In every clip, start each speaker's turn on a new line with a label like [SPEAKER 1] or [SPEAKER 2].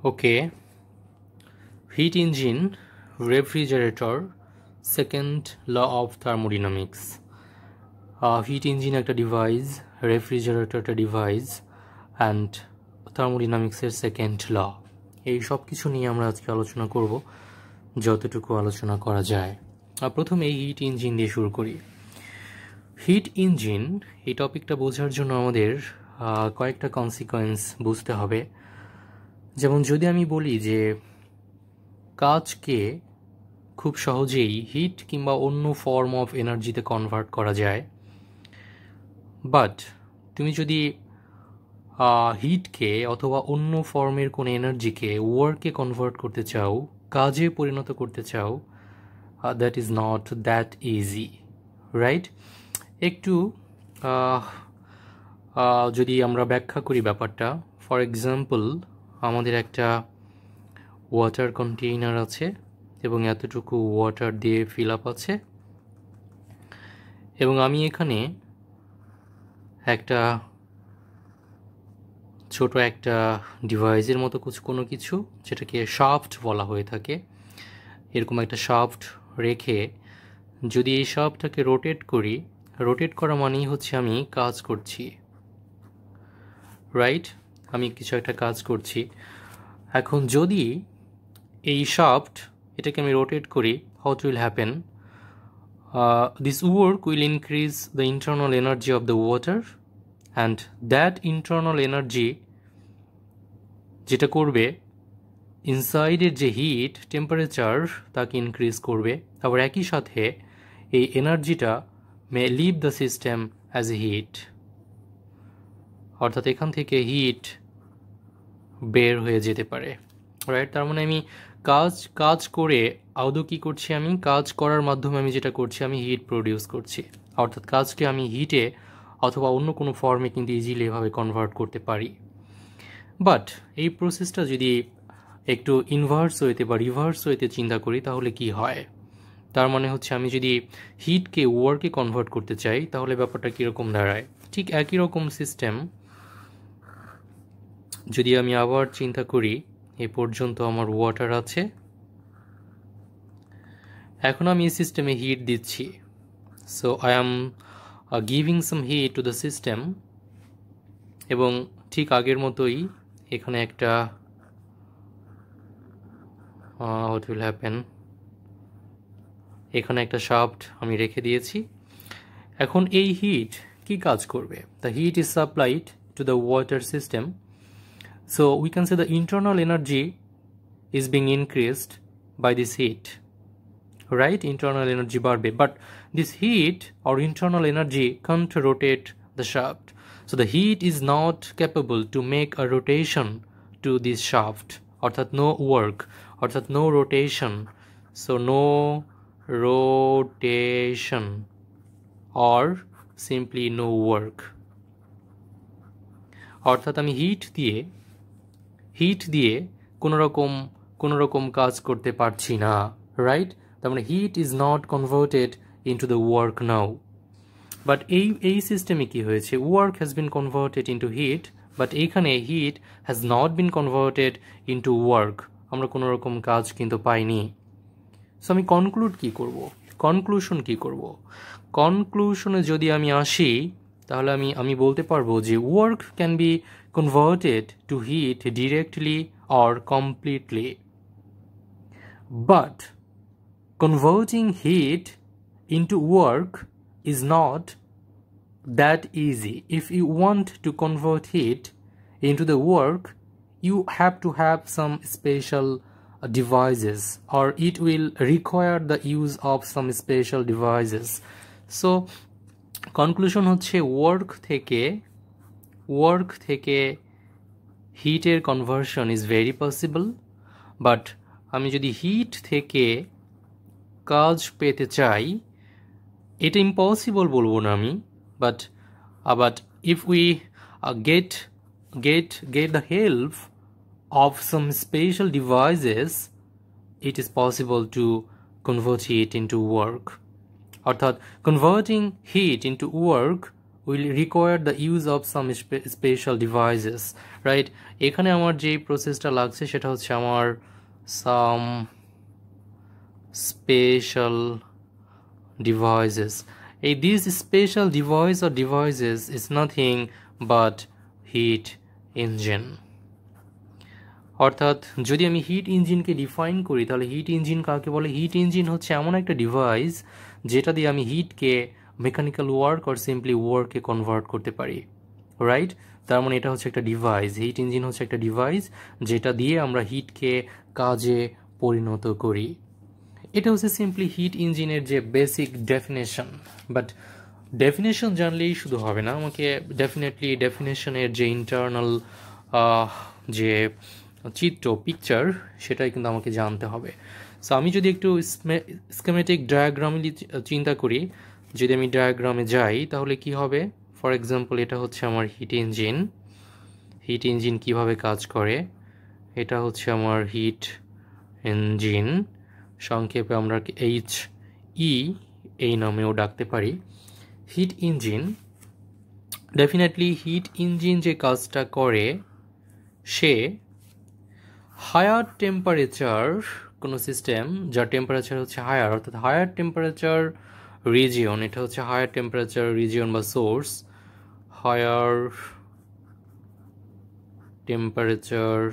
[SPEAKER 1] Okay. Heat engine, refrigerator, second law of thermodynamics. Heat engine একটা device refrigerator একটা device and থার্মোডিনামিক্সের second law এই সব কিছু নিয়ে আমরা আজকে আলোচনা করব যতটুকু আলোচনা করা যায় প্রথমে এই হিট ইঞ্জিন দিয়ে শুরু করি হিট ইঞ্জিন এই টপিকটা বোঝার জন্য আমাদের কয়েকটা কনসিকোয়েন্স বুঝতে হবে যেমন যদি আমি বলি যে কাজকে খুব সহজেই হিট কিংবা অন্য ফর্ম অফ এনার্জিতে কনভার্ট করা যায়। বাট তুমি যদি হিটকে অথবা অন্য ফর্মের কোনো এনার্জিকে ওয়ার্কে কনভার্ট করতে চাও, কাজে পরিণত করতে চাও that is not that easy, right? একটু যদি আমরা ব্যাখ্যা করি ব্যাপারটা, ফর এক্সাম্পল আমাদের একটা ওয়াটার কন্টেইনার আছে এবং এতটুকু ওয়াটার দিয়ে ফিল আপ আছে। এবং আমি এখানে একটা ছোট একটা ডিভাইসের মতো কিছু, কোনো কিছু যেটাকে শাফট বলা হয়ে থাকে। এরকম একটা শাফট রেখে যদি এই শাফটটাকে রোটেট করি রোটেট করা মানেই হচ্ছে আমি কাজ করছি। রাইট আমি কিছু একটা কাজ করছি। এখন যদি এই শাফট এটাকে আমি রোটেট করি what will happen this work will increase the internal energy of the water and that internal energy যেটা করবে ইনসাইডের যে হিট টেম্পারেচার তাকে ইনক্রিজ করবে। আবার একই সাথে এই এনার্জিটা may leave the system as a heat অর্থাৎ এখান থেকে হিট বের হয়ে যেতে পারে রাইট তার মানে আমি কাজ কাজ করে আদৌ কী করছি আমি? কাজ করার মাধ্যমে আমি যেটা করছি, আমি হিট প্রডিউস করছি। অর্থাৎ কাজকে আমি হিটে অথবা অন্য কোনো ফর্মে কিন্তু ইজিলি এভাবে কনভার্ট করতে পারি। বাট এই প্রসেসটা যদি একটু ইনভার্স ওয়েতে বা রিভার্স ওয়েতে চিন্তা করি, তাহলে কি হয়? তার মানে হচ্ছে আমি যদি হিটকে ওয়ার্কে কনভার্ট করতে চাই, তাহলে ব্যাপারটা কীরকম দাঁড়ায়? ঠিক একই রকম সিস্টেম যদি আমি আবার চিন্তা করি, এ পর্যন্ত আমার ওয়াটার আছে। এখন আমি এই সিস্টেমে হিট দিচ্ছি। So I am giving some heat to the system এবং ঠিক আগের মতোই এখানে একটা হোয়াট উইল হ্যাপেন এখানে একটা শাফট আমি রেখে দিয়েছি। এখন এই হিট কি কাজ করবে? The heat is supplied to the water system So we can say the internal energy is being increased by this heat. Right? Internal energy barbe. But this heat or internal energy can't rotate the shaft. So the heat is not capable to make a rotation to this shaft. অর্থাৎ no work. অর্থাৎ no rotation. So no rotation or simply no work. অর্থাৎ আমি hit দিয়ে hit দিয়ে কোনো রকম কোনো রকম কাজ করতে পারছি না রাইট তার মানে heat is not converted into the work now but এই এই সিস্টেমে কি হয়েছে? Work has been converted into heat but এইখানে heat has not been converted into work আমরা কোনো রকম কাজ কিন্তু পাইনি। সো আমি কনক্লুড কি করব? কনক্লুশন কি করব? কনক্লুশনে যদি আমি আসি, তাহলে আমি আমি বলতে পারব যে work can be converted to heat directly or completely. But converting heat into work is not that easy. If you want to convert heat into the work, you have to have some special devices or it will require the use of some special devices. So conclusion হচ্ছে work থেকে work থেকে হিটের conversion is very possible but আমি যদি hit থেকে কাজ পেতে চাই, এটা ইম্পসিবল বলব না আমি but but if we get get get the help of some special devices it is possible to convert heat into work অর্থাৎ converting heat into work will require the use of some special devices right এখানে আমার যে প্রসেসটা লাগছে সেটা হচ্ছে আমার some special devices এই this special device or devices is nothing but heat engine অর্থাৎ যদি আমি হিট ইঞ্জিনকে ডিফাইন করি, তাহলে হিট ইঞ্জিন কাকে বলে? হিট ইঞ্জিন হচ্ছে এমন একটা ডিভাইস যেটা দিয়ে আমি হিটকে মেকানিক্যাল ওয়ার্ক আর সিম্পলি ওয়ার্কে কনভার্ট করতে পারি রাইট তার মানে এটা হচ্ছে একটা ডিভাইস হিট ইঞ্জিন হচ্ছে একটা ডিভাইস যেটা দিয়ে আমরা হিটকে কাজে পরিণত করি। এটা হচ্ছে সিম্পলি হিট ইঞ্জিনের যে বেসিক ডেফিনেশন বাট ডেফিনেশন জানলেই শুধু হবে না। আমাকে ডেফিনেটলি ডেফিনেশনের যে ইন্টারনাল যে চিত্র পিকচার সেটাই কিন্তু আমাকে জানতে হবে। সো আমি যদি একটু স্কেমেটিক ডায়াগ্রামে চিন্তা করি যদি আমি ডায়াগ্রামে যাই, তাহলে কি হবে? ফর এক্সাম্পল এটা হচ্ছে আমার হিট ইঞ্জিন হিট ইঞ্জিন কীভাবে কাজ করে? এটা হচ্ছে আমার হিট ইঞ্জিন সংক্ষেপে আমরা এইচ ই e এই নামেও ডাকতে পারি। Heat engine definitely heat engine যে কাজটা করে, সে হায়ার টেম্পারেচার কোনো সিস্টেম যার টেম্পারেচার হচ্ছে হায়ার অর্থাৎ হায়ার টেম্পারেচার রিজিয়ন এটা হচ্ছে হায়ার টেম্পারেচার রিজিয়ন বা সোর্স হায়ার টেম্পারেচার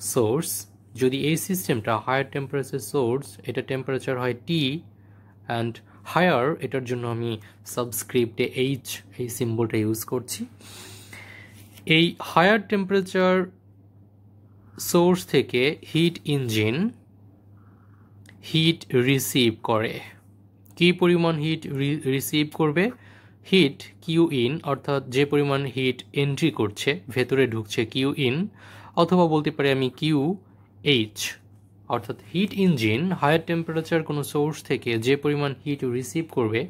[SPEAKER 1] সোর্স যদি এই সিস্টেমটা হায়ার টেম্পারেচার সোর্স এটা টেম্পারেচার হয় টি অ্যান্ড হায়ার এটার জন্য আমি সাবস্ক্রিপ্টে এইচ এই সিম্বলটা ইউজ করছি। এই হায়ার টেম্পারেচার সোর্স থেকে হিট ইঞ্জিন হিট রিসিভ করে। কি পরিমাণ হিট রিসিভ করবে? হিট কিউ ইন অর্থাৎ যে পরিমাণ হিট এন্ট্রি করছে, ভেতরে ঢুকছে কিউ ইন অথবা বলতে পারি আমি কিউ এইচ অর্থাৎ হিট ইঞ্জিন হায়ার টেম্পারেচার কোনো সোর্স থেকে যে পরিমাণ হিট রিসিভ করবে,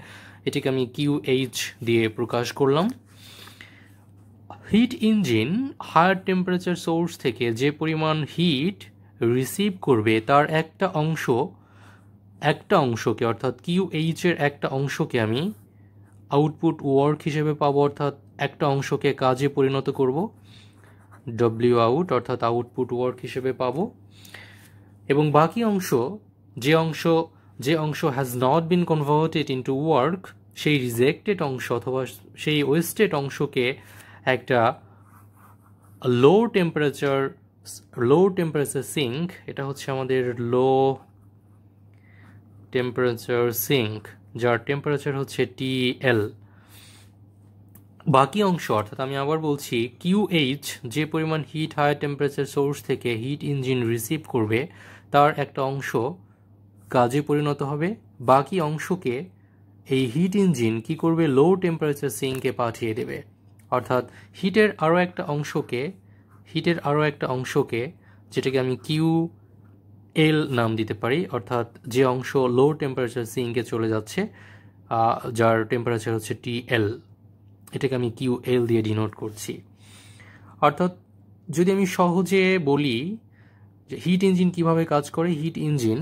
[SPEAKER 1] এটিকে আমি কিউ এইচ দিয়ে প্রকাশ করলাম। Heat engine higher temperature source থেকে যে পরিমাণ হিট রিসিভ করবে, তার একটা অংশ একটা অংশকে, অর্থাৎ কিউ এইচের একটা অংশকে আমি আউটপুট ওয়ার্ক হিসেবে পাবো, অর্থাৎ একটা অংশকে কাজে পরিণত করব। ডব্লিউ আউট অর্থাৎ আউটপুট ওয়ার্ক হিসেবে পাবো। এবং বাকি অংশ, যে অংশ যে অংশ has not been converted into work সেই রিজেক্টেড অংশ অথবা সেই ওয়েস্টেড অংশকে একটা low temperature low temperature sink এটা হচ্ছে আমাদের লো টেম্পারেচার সিঙ্ক যার টেম্পারেচার হচ্ছে টি এল বাকি অংশ, অর্থাৎ আমি আবার বলছি কিউ এইচ যে পরিমাণ হিট হায়ার টেম্পারেচার সোর্স থেকে হিট ইঞ্জিন রিসিভ করবে, তার একটা অংশ কাজে পরিণত হবে। বাকি অংশকে এই হিট ইঞ্জিন কি করবে? লো টেম্পারেচার সিঙ্কে পাঠিয়ে দেবে। অর্থাৎ হিটের আরও একটা অংশকে হিটের আরও একটা অংশকে, যেটাকে আমি কিউ এল নাম দিতে পারি, অর্থাৎ যে অংশ লো টেম্পারেচার সিঙ্কে চলে যাচ্ছে যার টেম্পারেচার হচ্ছে টি এল এটাকে আমি কিউ এল দিয়ে ডিনোট করছি। অর্থাৎ যদি আমি সহজে বলি যে হিট ইঞ্জিন কীভাবে কাজ করে হিট ইঞ্জিন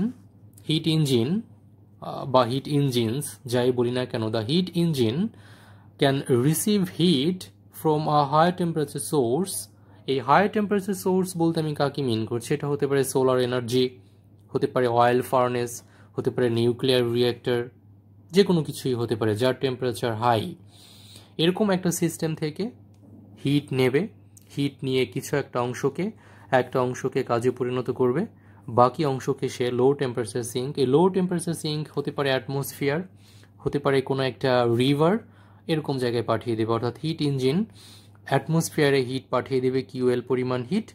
[SPEAKER 1] হিট ইঞ্জিন বা হিট ইঞ্জিনস যাই বলি না কেন the heat engine can receive heat from a higher temperature source এই হায়ার টেম্পারেচার সোর্স বলতে আমি কাকে মিন করছি? এটা হতে পারে সোলার এনার্জি হতে পারে অয়েল ফার্নেস হতে পারে নিউক্লিয়ার রিয়েক্টর যে কোনো কিছুই হতে পারে, যার টেম্পারেচার হাই এরকম একটা সিস্টেম থেকে হিট নেবে হিট নিয়ে কিছু একটা অংশকে একটা অংশকে কাজে পরিণত করবে, বাকি অংশকে সে লো টেম্পারেচার সিঙ্ক এই লো টেম্পারেচার সিঙ্ক হতে পারে অ্যাটমসফিয়ার হতে পারে কোনো একটা রিভার এরকম জায়গায় পাঠিয়ে দেবে। অর্থাৎ হিট ইঞ্জিন অ্যাটমসফিয়ারে হিট পাঠিয়ে দেবে কিউএল পরিমাণ হিট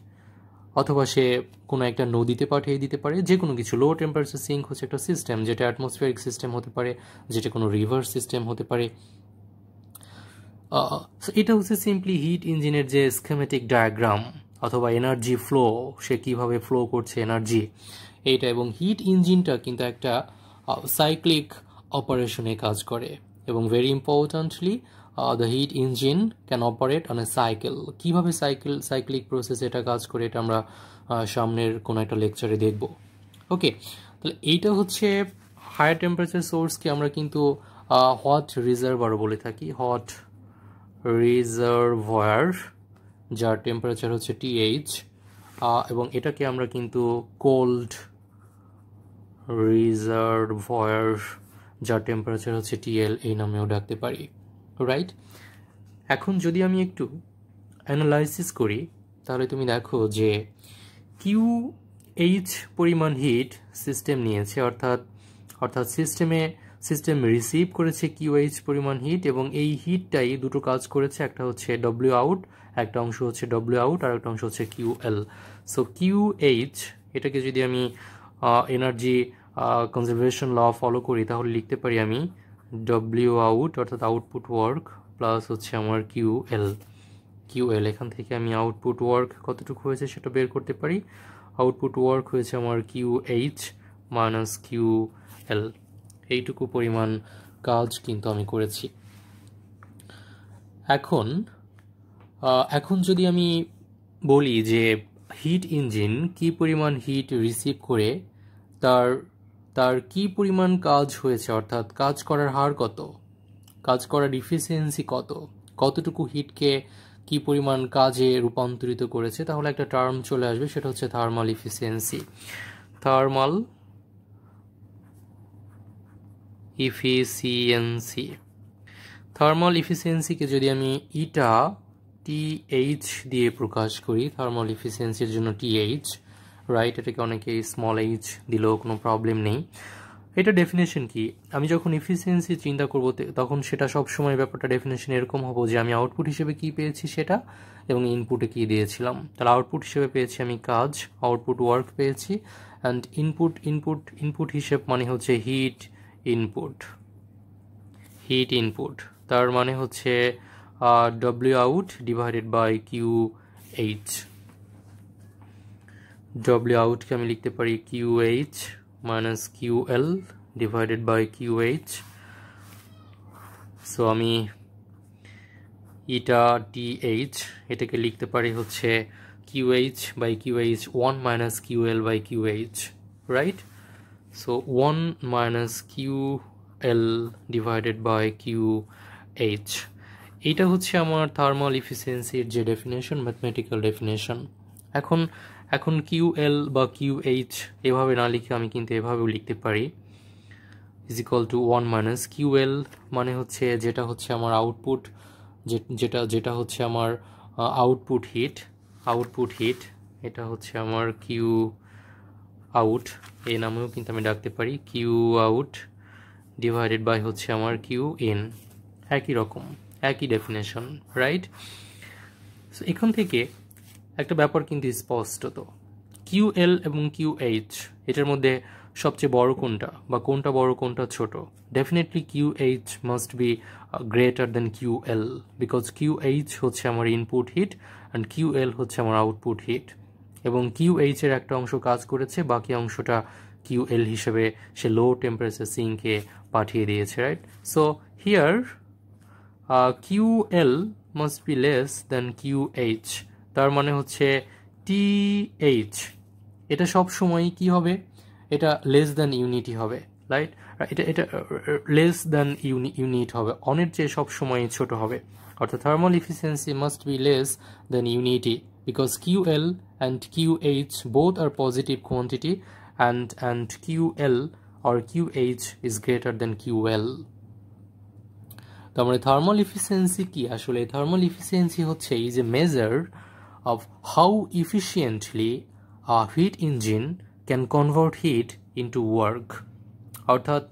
[SPEAKER 1] অথবা সে কোনো একটা নদীতে পাঠিয়ে দিতে পারে যে কোনো কিছু। লো টেম্পারেচার সিঙ্ক হচ্ছে একটা সিস্টেম যেটা অ্যাটমসফিয়ারিক সিস্টেম হতে পারে, যেটা কোনো রিভার সিস্টেম হতে পারে। এটা হচ্ছে সিম্পলি হিট ইঞ্জিনের যে স্কেমেটিক ডায়াগ্রাম অথবা এনার্জি ফ্লো সে কীভাবে ফ্লো করছে এনার্জি এইটা এবং হিট ইঞ্জিনটা কিন্তু একটা সাইক্লিক অপারেশনে কাজ করে। এবং very importantly the heat engine can operate on a cycle কীভাবে সাইকেল সাইক্লিক প্রসেস এটা কাজ করে, এটা আমরা সামনের কোনো একটা লেকচারে দেখব। ওকে তাহলে এইটা হচ্ছে হায়ার টেম্পারেচার সোর্সকে আমরা কিন্তু হট রিজার্ভার বলে থাকি। হট রিজার্ভার যার টেম্পারেচার হচ্ছে টিএইচ এবং এটাকে আমরা কিন্তু কোল্ড রিজার্ভার যার টেম্পারেচার হচ্ছে টিএল এই নামেও ডাকতে পারি। রাইট এখন যদি আমি একটু অ্যানালাইসিস করি, তাহলে তুমি দেখো যে কিউ এইচ পরিমাণ হিট সিস্টেম নিয়েছে, অর্থাৎ অর্থাৎ সিস্টেমে সিস্টেম রিসিভ করেছে কিউ এইচ পরিমাণ হিট এবং এই হিটটাই দুটো কাজ করেছে, একটা হচ্ছে ডব্লিউ আউট একটা অংশ হচ্ছে ডব্লিউ আউট আর একটা অংশ হচ্ছে Q L so Q H এটাকে যদি আমি এনার্জি কনজারভেশন ল ফলো করি, তাহলে লিখতে পারি আমি ডব্লিউ আউট অর্থাৎ আউটপুট ওয়ার্ক প্লাস হচ্ছে আমার কিউ এল কিউ এল এখান থেকে আমি আউটপুট ওয়ার্ক কতটুকু হয়েছে সেটা বের করতে পারি। আউটপুট ওয়ার্ক হয়েছে আমার Q H minus Q L এইটুকু পরিমাণ কাজ কিন্তু আমি করেছি। এখন এখন যদি আমি বলি যে হিট ইঞ্জিন কি পরিমাণ হিট রিসিভ করে, তার তার কি পরিমাণ কাজ হয়েছে, অর্থাৎ কাজ করার হার কত? কাজ করার ইফিসিয়েন্সি কত? কতটুকু হিটকে কি পরিমাণ কাজে রূপান্তরিত করেছে? তাহলে একটা টার্ম চলে আসবে, সেটা হচ্ছে thermal efficiency thermal efficiency thermal ইফিসিয়েন্সিকে যদি আমি ইটা টিএইচ দিয়ে প্রকাশ করি থার্মাল ইফিসিয়েন্সির জন্য টিএইচ রাইট এটাকে অনেকে স্মল এইচ দিলেও কোনো প্রবলেম নেই। এটা ডেফিনেশন কি? আমি যখন ইফিসিয়েন্সি চিন্তা করব তখন সেটা সবসময় ব্যাপারটা ডেফিনেশন এরকম হব যে, আমি আউটপুট হিসেবে কি পেয়েছি সেটা এবং ইনপুটে কি দিয়েছিলাম। তাহলে আউটপুট হিসেবে পেয়েছি আমি কাজ আউটপুট ওয়ার্ক পেয়েছি অ্যান্ড ইনপুট ইনপুট ইনপুট হিসেব মানে হচ্ছে হিট ইনপুট হিট ইনপুট তার মানে হচ্ছে W out divided by Q H W আউটকে আমি লিখতে পারি Q H minus Q L divided by Q H so আমি ইটা টি এইচ এটাকে লিখতে পারি হচ্ছে Q H by Q H one minus Q L by Q H right so one minus Q L divided by Q H এইটা হচ্ছে আমার thermal ইফিসিয়েন্সির যে definition mathematical definition এখন এখন কিউ এল বা কিউ এইচ এভাবে না লিখে আমি কিন্তু এভাবেও লিখতে পারি। Is equal to one minus Q L মানে হচ্ছে যেটা হচ্ছে আমার আউটপুট যেটা যেটা হচ্ছে আমার আউটপুট হিট আউটপুট হিট এটা হচ্ছে আমার কিউ আউট এই নামেও কিন্তু আমি ডাকতে পারি। কিউ আউট ডিভাইডেড বাই হচ্ছে আমার কিউ ইন একই রকম, একই ডেফিনেশন রাইট সো এখান থেকে একটা ব্যাপার কিন্তু স্পষ্টত। কিউ এল এবং কিউ এইচ এটার মধ্যে সবচেয়ে বড় কোনটা বা কোনটা বড়, কোনটা ছোট? Definitely Q H must be greater than Q L because Q H হচ্ছে আমার input heat and Q L হচ্ছে আমার আউটপুট হিট এবং কিউ এইচের একটা অংশ কাজ করেছে, বাকি অংশটা কিউ এল হিসেবে সে লো টেম্পারেচার সিঙ্কে পাঠিয়ে দিয়েছে right so here Q L must be less than Q H তার মানে হচ্ছে টি এইচ এটা সব সময় কি হবে? এটা লেস দ্যান ইউনিটি হবে রাইট এটা এটা লেস দ্যান ইউনিট হবে। অনেক চেয়ে সব সময় ছোট হবে। অর্থাৎ thermal efficiency must be less than unity because Q L and Q H both are positive quantity and and Q L or QH is greater than QL তার মানে থার্মাল ইফিসিয়েন্সি কি? আসলে থার্মাল ইফিসিয়েন্সি হচ্ছে is a measure of how efficiently a heat engine can convert heat into work অর্থাৎ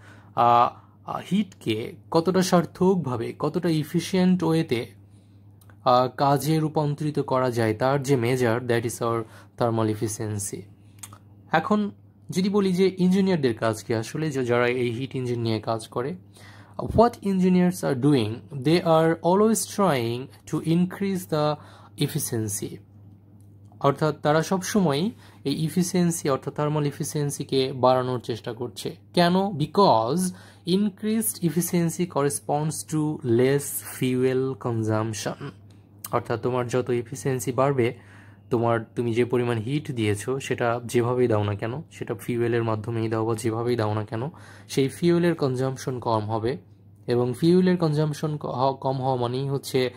[SPEAKER 1] হিটকে কতটা সার্থকভাবে, কতটা efficient ওয়েতে কাজে রূপান্তরিত করা যায়, তার যে measure that is our thermal efficiency এখন, যদি বলি যে ইঞ্জিনিয়ারদের কাজ কি, আসলে যারা এই হিট ইঞ্জিন নিয়ে কাজ করে what engineers are doing they are always trying to increase the efficiency অর্থাৎ তারা সবসময় এই ইফিসিয়েন্সি অর্থাৎ থার্মাল ইফিসিয়েন্সিকে বাড়ানোর চেষ্টা করছে। কেন? Because increased efficiency corresponds to less fuel consumption অর্থাৎ তোমার যত ইফিসিয়েন্সি বাড়বে, তোমার তুমি যে পরিমাণ হিট দিয়েছ, সেটা যেভাবেই দাও না কেন, সেটা ফিউয়েলের মাধ্যমেই দাও বা যেভাবেই দাও না কেন, সেই ফিউয়েলের কনজামশন কম হবে। এবং ফিউয়েলের কনজামশন কম হওয়া মানেই হচ্ছে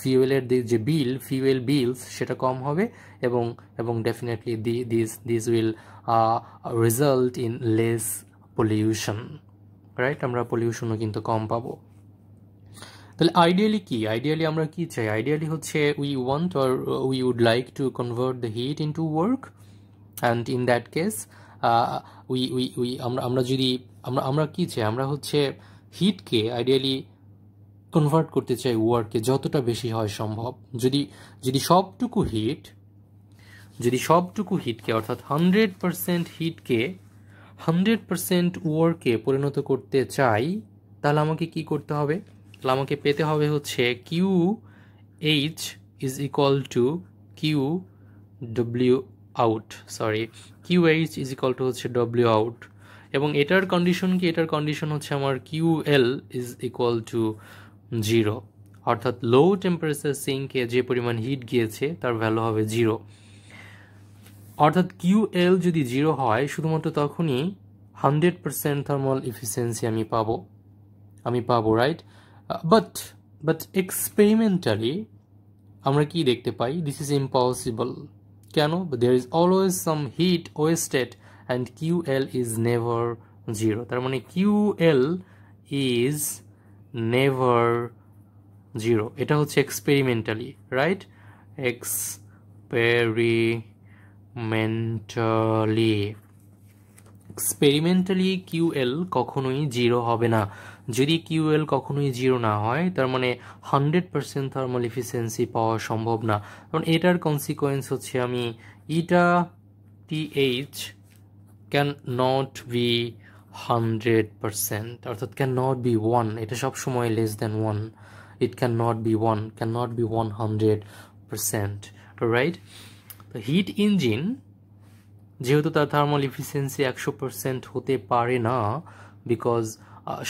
[SPEAKER 1] ফিউয়েলের যে বিল ফিউয়েল বিলস সেটা কম হবে এবং এবং definitely the this this will result in less pollution right আমরা পলিউশনও কিন্তু কম পাবো। তাহলে আইডিয়ালি কি? আইডিয়ালি আমরা কি চাই? আইডিয়ালি হচ্ছে we want or we would like to convert the heat into work and in that case we we we আমরা আমরা যদি, আমরা আমরা কি চাই? আমরা হচ্ছে হিটকে আইডিয়ালি কনভার্ট করতে চাই ওয়ার্কে যতটা বেশি হয় সম্ভব। যদি যদি সবটুকু হিট যদি সবটুকু হিটকে অর্থাৎ হান্ড্রেড পারসেন্ট হিটকে হান্ড্রেড পারসেন্ট ওয়ার্কে পরিণত করতে চাই, তাহলে আমাকে কি করতে হবে? তাহলে আমাকে পেতে হবে হচ্ছে Q H is equal to Q W out sorry Q H is equal to হচ্ছে ডব্লিউ আউট এবং এটার কন্ডিশন কি? এটার কন্ডিশন হচ্ছে আমার Q L is equal to zero. অর্থাৎ লো টেম্পারেচার সিঙ্কে যে পরিমাণ হিট গিয়েছে, তার ভ্যালু হবে জিরো। অর্থাৎ কিউ এল যদি জিরো হয়, শুধুমাত্র তখনই হান্ড্রেড পার্সেন্ট থার্মাল ইফিসিয়েন্সি আমি পাবো। আমি পাবো রাইট বাট বাট এক্সপেরিমেন্টালি আমরা কি দেখতে পাই? দিস ইজ ইম্পসিবল কেন? There is always some heat wasted and Q L is never zero তার মানে Q L is never zero. এটা হচ্ছে experimentally right experimentally experimentally QL কখনোই জিরো হবে না। যদি কিউএল কখনোই জিরো না হয়, তার মানে হান্ড্রেড পার্সেন্ট থার্মাল ইফিসিয়েন্সি পাওয়া সম্ভব না। কারণ এটার কনসিকোয়েন্স হচ্ছে আমি eta T H can not be hundred percent অর্থাৎ ক্যান নট বি ওয়ান এটা সবসময় less than one it can not be one can not be one hundred percent right তো হিট ইঞ্জিন যেহেতু তার থার্মাল ইফিসিয়েন্সি একশো percent হতে পারে না বিকজ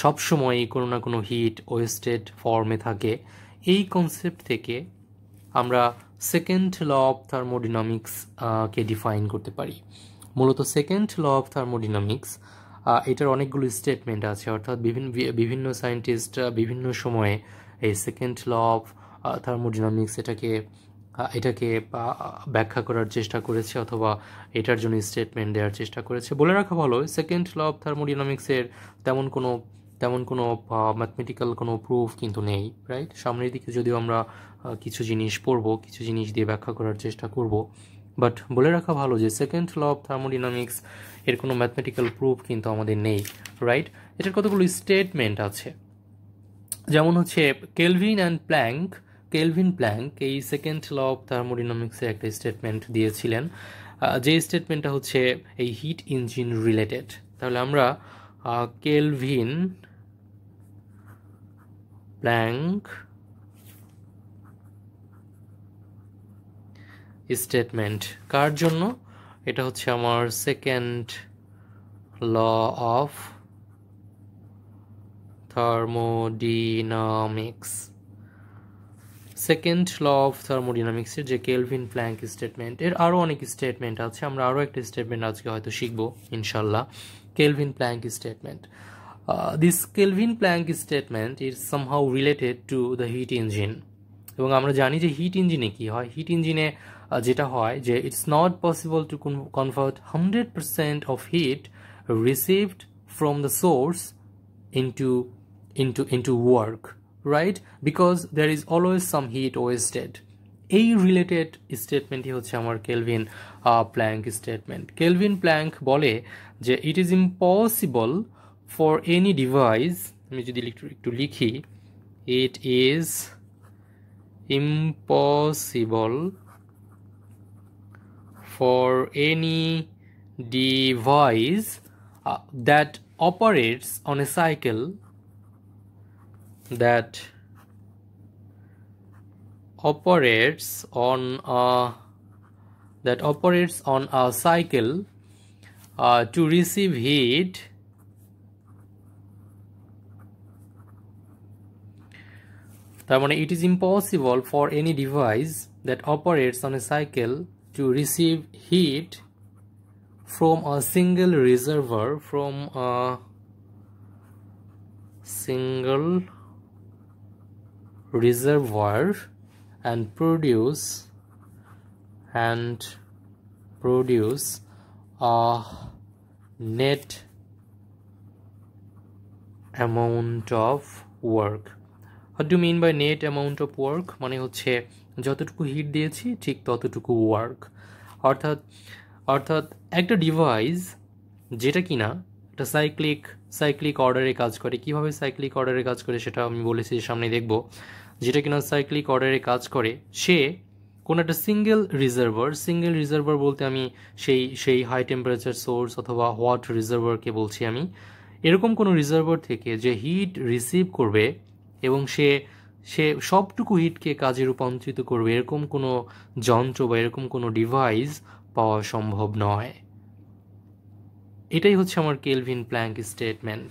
[SPEAKER 1] সবসময় কোনো না কোনো হিট ওয়েস্টেড ফর্মে থাকে, এই কনসেপ্ট থেকে আমরা সেকেন্ড ল অফ থার্মোডিনামিক্স কে ডিফাইন করতে পারি। মূলত সেকেন্ড ল অফ থার্মোডিনামিক্স এটার অনেকগুলো স্টেটমেন্ট আছে, অর্থাৎ বিভিন্ন বিভিন্ন সায়েন্টিস্ট বিভিন্ন সময়ে এই সেকেন্ড ল অফ থার্মোডিনামিক্স এটাকে এটাকে ব্যাখ্যা করার চেষ্টা করেছে অথবা এটার জন্য স্টেটমেন্ট দেওয়ার চেষ্টা করেছে। বলে রাখা ভালো সেকেন্ড ল অফ থার্মোডিনামিক্সের তেমন কোনো তেমন কোনো ম্যাথমেটিক্যাল কোনো প্রুফ কিন্তু নেই রাইট সামনের দিকে যদিও আমরা কিছু জিনিস পড়ব, কিছু জিনিস দিয়ে ব্যাখ্যা করার চেষ্টা করব বাট বলে রাখা ভালো যে সেকেন্ড ল অফ থার্মোডিনামিক্স এর কোনো ম্যাথমেটিক্যাল প্রুফ কিন্তু আমাদের নেই রাইট এটার কতগুলো স্টেটমেন্ট আছে? যেমন হচ্ছে Kelvin and Planck Kelvin Planck এই সেকেন্ড ল অফ থার্মোডিনামিক্সের একটা স্টেটমেন্ট দিয়েছিলেন। যে স্টেটমেন্টটা হচ্ছে এই হিট ইঞ্জিন রিলেটেড তাহলে আমরা কেলভিন প্ল্যাঙ্ক স্টেটমেন্ট কার জন্য? এটা হচ্ছে আমার second law of thermodynamics second law of থার্মোডিনামিক্সের যে কেলভিন প্ল্যাঙ্ক স্টেটমেন্ট এর আরও অনেক স্টেটমেন্ট আছে, আমরা আরও একটা স্টেটমেন্ট আজকে হয়তো শিখব, ইনশাল্লাহ। Kelvin Planck statement this Kelvin Planck statement is somehow related to the heat engine এবং আমরা জানি যে হিট ইঞ্জিনে কি হয়? হিট ইঞ্জিনে যেটা হয় যে it's not possible to convert hundred percent of heat received from the source into into into work right because there is always some heat wasted এই রিলেটেড স্টেটমেন্টই হচ্ছে আমার Kelvin Planck statement Kelvin Planck বলে যে it is impossible for any device আমি যদি একটু লিখি it is impossible for any device uh, that operates on a cycle that operates on a that operates on a cycle uh, to receive heat তার মানে it is impossible for any device that operates on a cycle to receive heat from a single reservoir from a single reservoir and produce and produce a net amount of work what do you mean by net amount of work মানে হচ্ছে যতটুকু hit দিয়েছি, ঠিক ততটুকু work অর্থাৎ অর্থাৎ একটা device যেটা কিনা একটা সাইক্লিক সাইক্লিক অর্ডারে কাজ করে। কীভাবে সাইক্লিক অর্ডারে কাজ করে সেটা আমি বলেছি সামনে দেখব। যেটা কিনা সাইক্লিক অর্ডারে কাজ করে, সে কোনো একটা সিঙ্গেল রিজার্ভার সিঙ্গেল রিজার্ভার বলতে আমি সেই সেই হাই টেম্পারেচার সোর্স অথবা হোয়াট রিজার্ভারকে বলছি আমি, এরকম কোনো রিজার্ভার থেকে যে হিট রিসিভ করবে এবং সে সে সবটুকু হিটকে কাজে রূপান্তরিত করবে, এরকম কোনো যন্ত্র বা এরকম কোনো ডিভাইস পাওয়া সম্ভব নয়। এটাই হচ্ছে আমার কেলভিন প্ল্যাঙ্ক স্টেটমেন্ট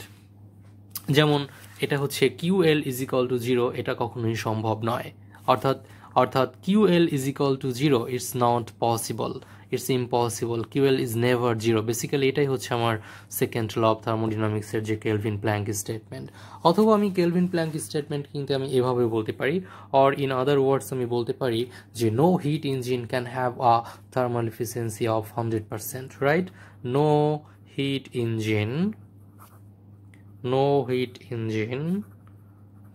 [SPEAKER 1] যেমন, এটা হচ্ছে Q L is equal to zero এটা কখনোই সম্ভব নয়। অর্থাৎ অর্থাৎ Q L is equal to zero it's not possible it's impossible Q L is never zero basically এটাই হচ্ছে আমার সেকেন্ড ল অফ থার্মোডিনামিক্সের যে কেলভিন প্ল্যাঙ্ক স্টেটমেন্ট অথবা আমি কেলভিন প্ল্যাঙ্ক স্টেটমেন্ট কিন্তু আমি এভাবে বলতে পারি অর ইন আদার ওয়ার্ডস আমি বলতে পারি যে no heat engine can have a thermal efficiency of hundred percent right no heat engine no heat engine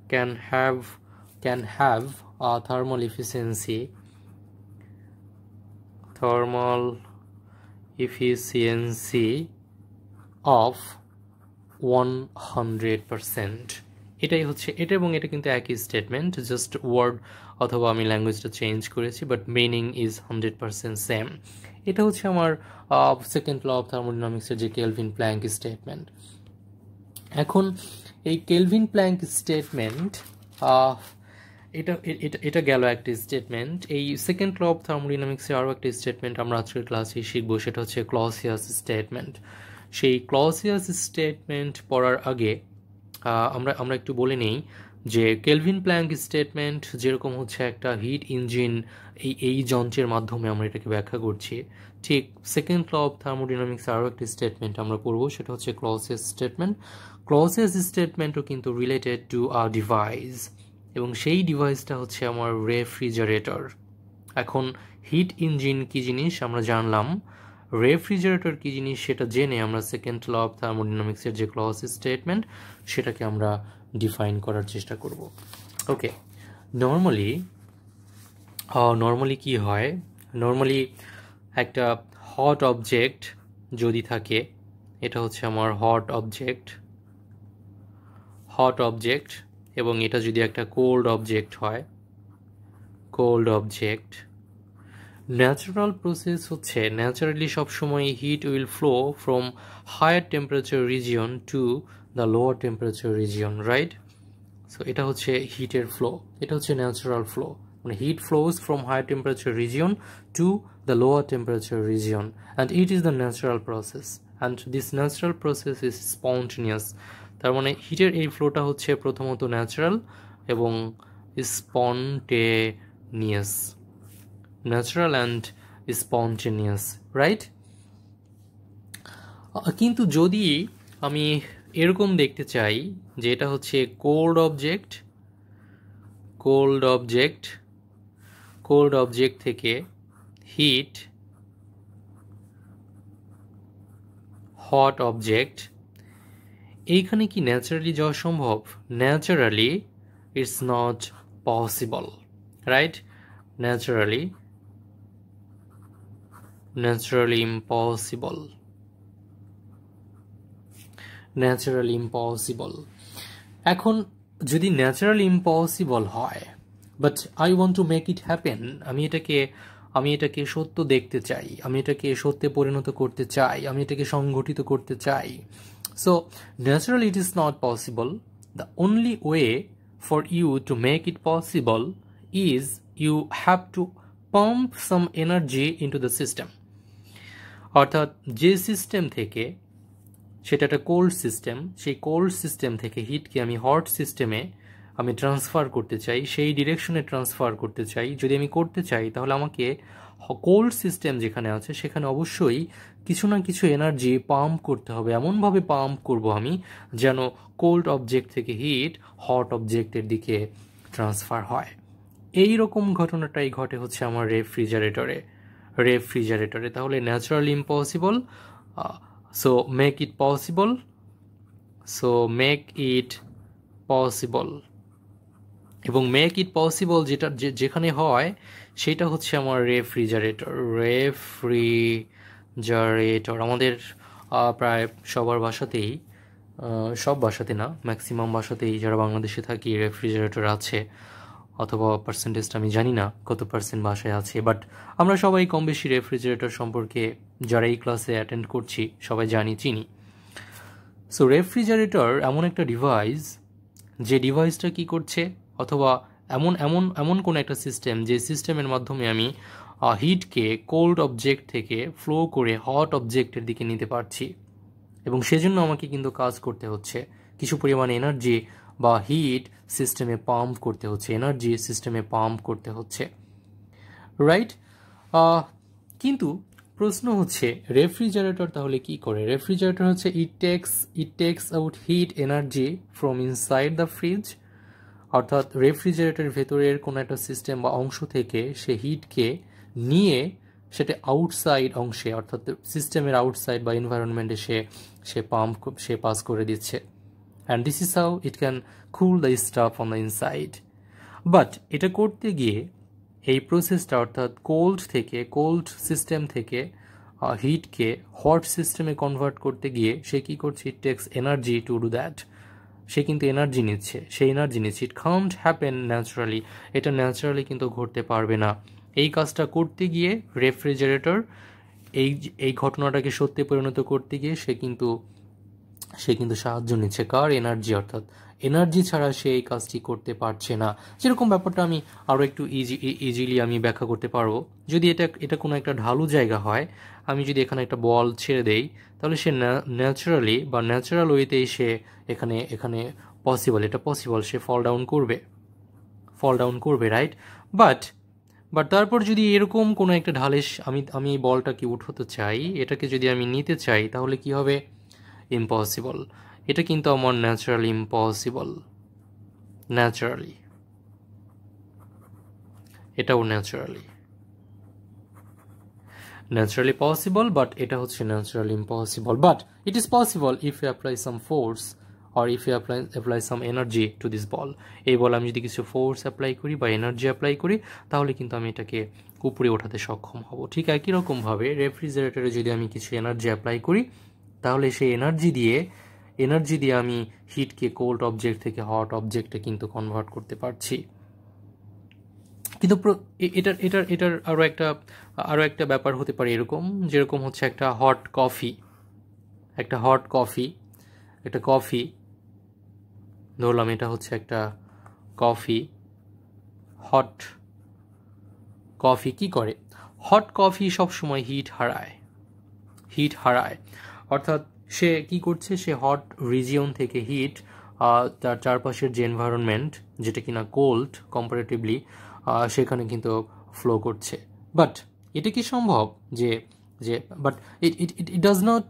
[SPEAKER 1] can have can have a thermal efficiency thermal efficiency of 100% এটাই হচ্ছে, এটা এবং এটা কিন্তু একই স্টেটমেন্ট জাস্ট ওয়ার্ড অথবা আমি ল্যাঙ্গুয়েজটা চেঞ্জ করেছি but meaning is hundred percent same এটা হচ্ছে আমার সেকেন্ড ল অফ থার্মোডিনামিক্সের যে কেলভিন প্ল্যাঙ্ক স্টেটমেন্ট এখন এই কেলভিন প্ল্যাঙ্ক স্টেটমেন্ট এটা এটা এটা গেল একটি স্টেটমেন্ট এই সেকেন্ড ল অফ থার্মোডিনামিক্সের আরও একটি স্টেটমেন্ট আমরা আজকের ক্লাসে শিখব, সেটা হচ্ছে ক্লসিয়াস স্টেটমেন্ট সেই ক্লসিয়াস স্টেটমেন্ট পড়ার আগে আমরা আমরা একটু বলে নিই যে কেলভিন প্ল্যাঙ্ক স্টেটমেন্ট যেরকম হচ্ছে একটা হিট ইঞ্জিন এই এই যন্ত্রের মাধ্যমে আমরা এটাকে ব্যাখ্যা করছি, ঠিক সেকেন্ড ল অফ থার্মোডিনামিক্স আরও একটি স্টেটমেন্ট আমরা করব সেটা হচ্ছে ক্লসিয়াস স্টেটমেন্ট ক্লসিয়াস স্টেটমেন্টও কিন্তু রিলেটেড টু আ ডিভাইস এবং সেই ডিভাইসটা হচ্ছে আমার রেফ্রিজারেটর এখন হিট ইঞ্জিন কি জিনিস আমরা জানলাম। রেফ্রিজারেটর কি জিনিস সেটা জেনে আমরা সেকেন্ড ল অফ থার্মোডিনামিক্সের যে ক্লস স্টেটমেন্ট সেটাকে আমরা ডিফাইন করার চেষ্টা করব। ওকে নর্মালি নর্মালি কি হয়? নর্মালি একটা হট অবজেক্ট যদি থাকে, এটা হচ্ছে আমার হট অবজেক্ট হট অবজেক্ট এবং এটা যদি একটা কোল্ড অবজেক্ট হয় কোল্ড অবজেক্ট ন্যাচারাল প্রসেস হচ্ছে ন্যাচারালি সবসময় heat will flow from higher temperature region to the lower temperature region right so এটা হচ্ছে হিটের ফ্লো এটা হচ্ছে ন্যাচারাল ফ্লো মানে heat flows from higher temperature region to the lower temperature region and it is the natural process and this natural process is spontaneous তার মানে হিটের এই ফ্লোটা হচ্ছে প্রথমত ন্যাচারাল এবং spontaneous. Natural and spontaneous, right? কিন্তু যদি আমি এরকম দেখতে চাই যে এটা হচ্ছে cold object cold object cold object থেকে হিট, হট অবজেক্ট এইখানে কি ন্যাচারালি যাওয়া সম্ভব? Naturally it's not possible right naturally naturally impossible naturally impossible এখন যদি ন্যাচারাল ইম্পসিবল হয় but I want to make it happen আমি এটাকে আমি এটাকে সত্য দেখতে চাই, আমি এটাকে সত্যে পরিণত করতে চাই, আমি এটাকে সংগঠিত করতে চাই so natural it is not possible the only way for you to make it possible is you have to pump some energy into the system অর্থাৎ, যে সিস্টেম থেকে, সেটা একটা কোল্ড সিস্টেম সেই কোল্ড সিস্টেম থেকে হিটকে আমি হট সিস্টেমে আমি ট্রান্সফার করতে চাই, সেই ডিরেকশনে ট্রান্সফার করতে চাই। যদি আমি করতে চাই, তাহলে আমাকে কোল্ড সিস্টেম যেখানে আছে, সেখানে অবশ্যই কিছু না কিছু এনার্জি পাম্প করতে হবে। এমনভাবে পাম্প করব আমি যেন কোল্ড অবজেক্ট থেকে হিট হট অবজেক্টের দিকে ট্রান্সফার হয়। এই রকম ঘটনাটাই ঘটে হচ্ছে আমার রেফ্রিজারেটরে রেফ্রিজারেটরে তাহলে naturally impossible so make it possible so make it possible এবং মেক ইট পসিবল যেটা যেখানে হয়, সেটা হচ্ছে আমার রেফ্রিজারেটর রেফ্রিজারেটর আমাদের প্রায় সবার বাসাতেই সব বাসাতে না ম্যাক্সিমাম বাসাতেই যারা বাংলাদেশে থাকি রেফ্রিজারেটর আছে, অথবা পার্সেন্টেজটা আমি জানি না কত পার্সেন্ট বাসায় আছে বাট আমরা সবাই কম বেশি রেফ্রিজারেটর সম্পর্কে যারা এই ক্লাসে অ্যাটেন্ড করছি, সবাই জানি, চিনি। সো রেফ্রিজারেটর এমন একটা ডিভাইস যে ডিভাইসটা কি করছে, অথবা এমন এমন এমন কোনো একটা সিস্টেম যে সিস্টেমের মাধ্যমে আমি হিটকে কোল্ড অবজেক্ট থেকে ফ্লো করে হট অবজেক্টের দিকে নিতে পারছি। এবং সেজন্য আমাকে কিন্তু কাজ করতে হচ্ছে। কিছু পরিমাণ এনার্জি বা হিট সিস্টেমে পাম্প করতে হচ্ছে। এনার্জি সিস্টেমে পাম্প করতে হচ্ছে। রাইট কিন্তু প্রশ্ন হচ্ছে রেফ্রিজারেটর তাহলে কি করে? রেফ্রিজারেটর হচ্ছে it takes it takes out heat energy from inside the fridge অর্থাৎ রেফ্রিজারেটরের ভেতরের কোনো একটা সিস্টেম বা অংশ থেকে সে হিটকে নিয়ে সেটা আউটসাইড অংশে, অর্থাৎ সিস্টেমের আউটসাইড বা এনভায়রনমেন্টে সে সে পাম্প সে পাস করে দিচ্ছে। And this is how it can cool the stuff on the inside but এটা করতে গিয়ে এই প্রসেসটা অর্থাৎ কোল্ড থেকে কোল্ড সিস্টেম থেকে হিটকে হট সিস্টেমে কনভার্ট করতে গিয়ে সে কী করছে it takes energy to do that সে কিন্তু এনার্জি নিচ্ছে সেই এনার্জি নিচ্ছে। ইট কাউন্ট হ্যাপেন ন্যাচারালি এটা ন্যাচারালি কিন্তু ঘটতে পারবে না। এই কাজটা করতে গিয়ে রেফ্রিজারেটর, এই এই ঘটনাটাকে সত্যি পরিণত করতে গিয়ে সে কিন্তু সে কিন্তু সাহায্য নিচ্ছে। কার? এনার্জি, অর্থাৎ এনার্জি ছাড়া সে এই কাজটি করতে পারছে না। যেরকম ব্যাপারটা আমি আরও একটু ইজি ইজিলি আমি ব্যাখ্যা করতে পারব। যদি এটা এটা কোনো একটা ঢালু জায়গা হয়, আমি যদি এখানে একটা বল ছেড়ে দেই, তাহলে সে ন্যাচারালি বা ন্যাচারাল ওয়েতেই সে এখানে এখানে পসিবল এটা পসিবল সে ফল ডাউন করবে। ফল ডাউন করবে রাইট বাট বাট তারপর যদি এরকম কোনো একটা ঢালে আমি আমি এই বলটাকে উঠতে চাই, এটাকে যদি আমি নিতে চাই, তাহলে কি হবে? ইম্পসিবল এটা কিন্তু আমার ন্যাচারালি ইম্পসিবল ন্যাচারালি এটাও ন্যাচারালি ন্যাচারালি পসিবল বাট এটা হচ্ছে naturally impossible but it is possible if you apply some force or if you apply apply some energy to this ball এই বল আমি যদি কিছু ফোর্স অ্যাপ্লাই করি বা energy apply করি, তাহলে কিন্তু আমি এটাকে উপরে ওঠাতে সক্ষম হব। ঠিক একই রকমভাবে রেফ্রিজারেটরে যদি আমি কিছু এনার্জি অ্যাপ্লাই করি, তাহলে সেই এনার্জি দিয়ে এনার্জি দিয়ে আমি হিটকে কোল্ড অবজেক্ট থেকে হট অবজেক্টে কিন্তু কনভার্ট করতে পারছি। কিন্তু এটার এটার এটার আরও একটা আরও একটা ব্যাপার হতে পারে এরকম, যেরকম হচ্ছে একটা হট কফি একটা হট কফি একটা কফি ধরলাম এটা হচ্ছে একটা কফি। হট কফি কি করে? হট কফি সবসময় হিট হারায়। হিট হারায়। অর্থাৎ সে কি করছে? সে হট রিজিয়ন থেকে হিট তার চারপাশের যে এনভায়রনমেন্ট যেটা কিনা কোল্ড কম্পারেটিভলি সেখানে কিন্তু ফ্লো করছে। বাট এটা কি সম্ভব যে যে but it it it does not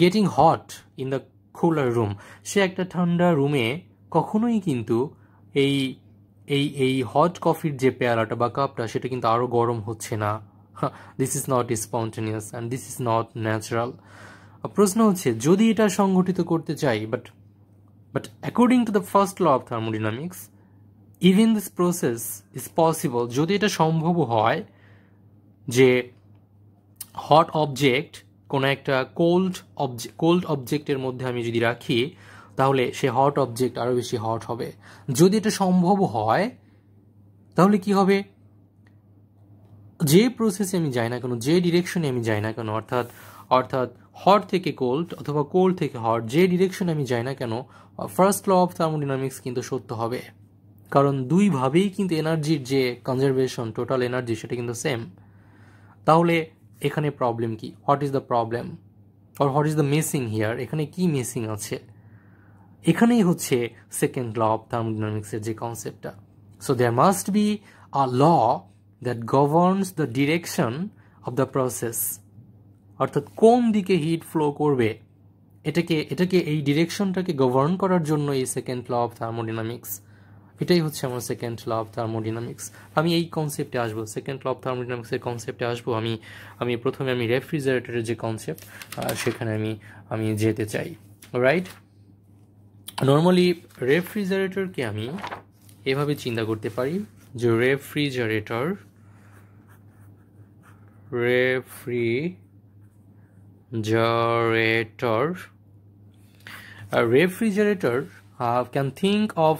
[SPEAKER 1] getting hot in the cooler room সে একটা ঠান্ডা রুমে কখনোই কিন্তু এই এই এই হট কফির যে পেয়ালাটা বা কাপটা, সেটা কিন্তু আরও গরম হচ্ছে না। This is not spontaneous and this is not natural প্রশ্ন হচ্ছে, যদি এটা সংগঠিত করতে চাই but but according to the first law of thermodynamics even this process is possible যদি এটা সম্ভব হয় যে হট অবজেক্ট কোনো একটা কোল্ড অবজেক্ট কোল্ড অবজেক্টের মধ্যে আমি যদি রাখি তাহলে সে হট অবজেক্ট আরও বেশি হট হবে। যদি এটা সম্ভব হয়, তাহলে কি হবে? যে প্রসেসে আমি যাই না কেন, যে ডিরেকশনে আমি যাই না কেন, অর্থাৎ অর্থাৎ হট থেকে কোল্ড অথবা কোল্ড থেকে হট যে ডিরেকশনে আমি যাই না কেন ফার্স্ট ল অফ থার্মোডিনামিক্স কিন্তু সত্য হবে। কারণ দুইভাবেই কিন্তু এনার্জির যে কনজারভেশন টোটাল এনার্জি সেটা কিন্তু সেম তাহলে এখানে প্রবলেম কি? What is the problem or what is the missing here এখানে কি মিসিং আছে? এখানেই হচ্ছে সেকেন্ড ল অফ থার্মোডিনামিক্সের যে কনসেপ্টটা so there must be a law that governs the direction of the process অর্থাৎ কোন দিকে হিট ফ্লো করবে, এটাকে এটাকে, এই ডিরেকশনটাকে গভর্ন করার জন্য এই সেকেন্ড ল অফ থার্মোডিনামিক্স এটাই হচ্ছে আমার সেকেন্ড ল অফ থার্মোডিনামিক্স আমি এই কনসেপ্টে আসব সেকেন্ড ল অফ থার্মোডিনামিক্সের কনসেপ্টে আসব। আমি আমি প্রথমে আমি রেফ্রিজারেটরের যে কনসেপ্ট সেখানে আমি আমি যেতে চাই। রাইট নর্মালি রেফ্রিজারেটরকে আমি এভাবে চিন্তা করতে পারি যে refrigerator refrigerator refrigerator can think of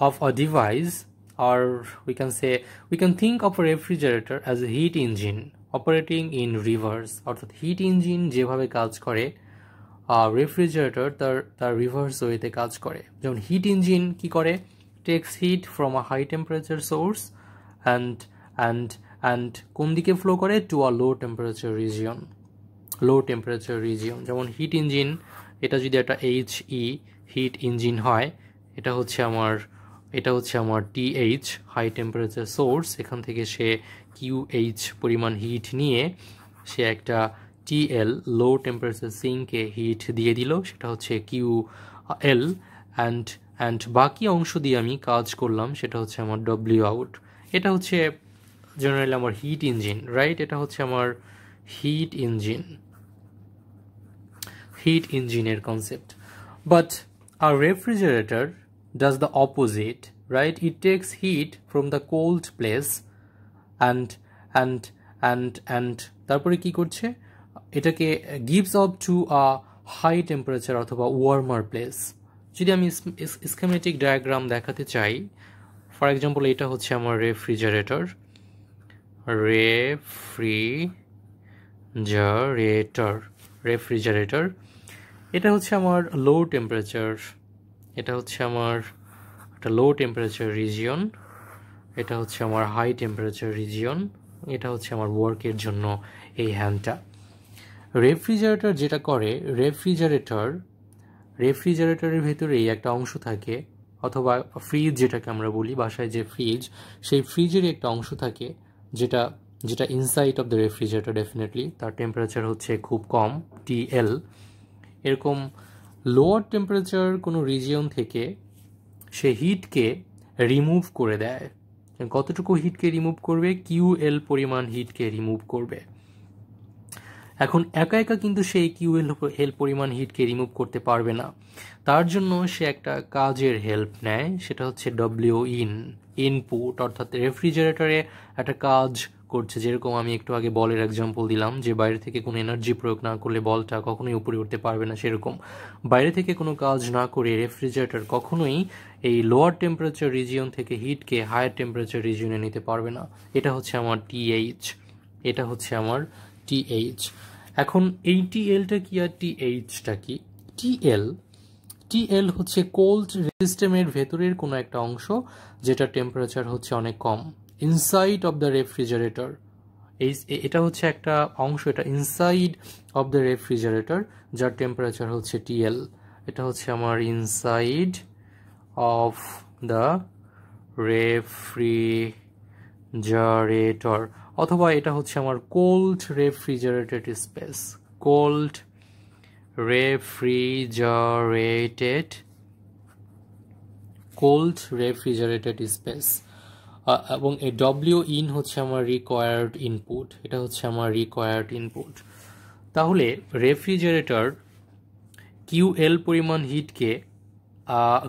[SPEAKER 1] of a device R we can say we can think of refrigerator as a heat engine operating in reverse অর্থাৎ হিট ইঞ্জিন যেভাবে কাজ করে রেফ্রিজারেটর তার তার রিভার্স ওয়েতে কাজ করে। যেমন হিট ইঞ্জিন কি করে? Takes heat from a high temperature source and and and কোন দিকে ফ্লো করে? To a low temperature region low temperature region যেমন হিট ইঞ্জিন এটা যদি একটা এইচ ই হিট ইঞ্জিন হয়, এটা হচ্ছে আমার, এটা হচ্ছে আমার টিএইচ হাই টেম্পারেচার সোর্স এখান থেকে সে কিউএইচ পরিমাণ হিট নিয়ে সে একটা টিএল লো টেম্পারেচার সিঙ্কে হিট দিয়ে দিল, সেটা হচ্ছে কিউ এল অ্যান্ড অ্যান্ড বাকি অংশ দিয়ে আমি কাজ করলাম, সেটা হচ্ছে আমার ডব্লিউ আউট এটা হচ্ছে জেনারেলি আমার হিট ইঞ্জিন রাইট এটা হচ্ছে আমার heat engine heat engineer concept but a refrigerator does the opposite, right? It takes heat from the cold place and and and and তারপরে কি করছে? এটাকে gives off to a high temperature অথবা warmer place যদি আমি schematic diagram দেখাতে চাই for example এটা হচ্ছে আমার রেফ্রিজারেটর রেফ্রিজারেটর রেফ্রিজারেটর এটা হচ্ছে আমার লো টেম্পারেচার এটা হচ্ছে আমার একটা লো টেম্পারেচার রিজিয়ন এটা হচ্ছে আমার হাই টেম্পারেচার রিজিয়ন এটা হচ্ছে আমার ওয়ার্কের জন্য এই হ্যান্ডটা রেফ্রিজারেটর যেটা করে, রেফ্রিজারেটর, রেফ্রিজারেটরের ভেতরেই একটা অংশ থাকে, অথবা ফ্রিজ যেটাকে আমরা বলি, বাসায় যে ফ্রিজ সেই ফ্রিজেরই একটা অংশ থাকে, যেটা যেটা inside of the refrigerator definitely তার টেম্পারেচার হচ্ছে খুব কম টিএল এরকম লোয়ার টেম্পারেচার কোনো রিজিয়ন থেকে সে হিটকে রিমুভ করে দেয়। কতটুকু হিটকে রিমুভ করবে? কিউ এল পরিমাণ হিটকে রিমুভ করবে। এখন একা একা কিন্তু সেই কিউ এল এল পরিমাণ হিটকে রিমুভ করতে পারবে না। তার জন্য সে একটা কাজের হেল্প নেয়, সেটা হচ্ছে ডব্লিউ ইন ইনপুট অর্থাৎ রেফ্রিজারেটরে একটা কাজ করছে। যেরকম আমি একটু আগে বলের এক্সাম্পল দিলাম, যে বাইরে থেকে কোনো এনার্জি প্রয়োগ না করলে বলটা কখনোই উপরে উঠতে পারবে না সেরকম। বাইরে থেকে কোনো কাজ না করে রেফ্রিজারেটর কখনোই এই লোয়ার টেম্পারেচার রিজিয়ন থেকে হিটকে হায়ার টেম্পারেচার রিজিয়নে নিতে পারবে না। এটা হচ্ছে আমার টিএইচ এটা হচ্ছে আমার টিএইচ এখন এই টিএলটা কি আর টিএইচটা কি? টিএল টিএল হচ্ছে কোল্ড সিস্টেমের ভেতরের কোনো একটা অংশ যেটা টেম্পারেচার হচ্ছে অনেক কম। ইনসাইড অফ দ্য রেফ্রিজারেটর এই এটা হচ্ছে একটা অংশ, এটা ইনসাইড অফ দ্য রেফ্রিজারেটর যার টেম্পারেচার হচ্ছে টিএল এটা হচ্ছে আমার ইনসাইড অফ দ্য রেফ্রিজারেটর অথবা এটা হচ্ছে আমার cold refrigerated space cold refrigerated cold refrigerated space এবং এই ডব্লিউ ইন হচ্ছে আমার রিকোয়ার্ড ইনপুট এটা হচ্ছে আমার রিকোয়ার্ড ইনপুট তাহলে রেফ্রিজারেটর কিউ এল পরিমাণ হিটকে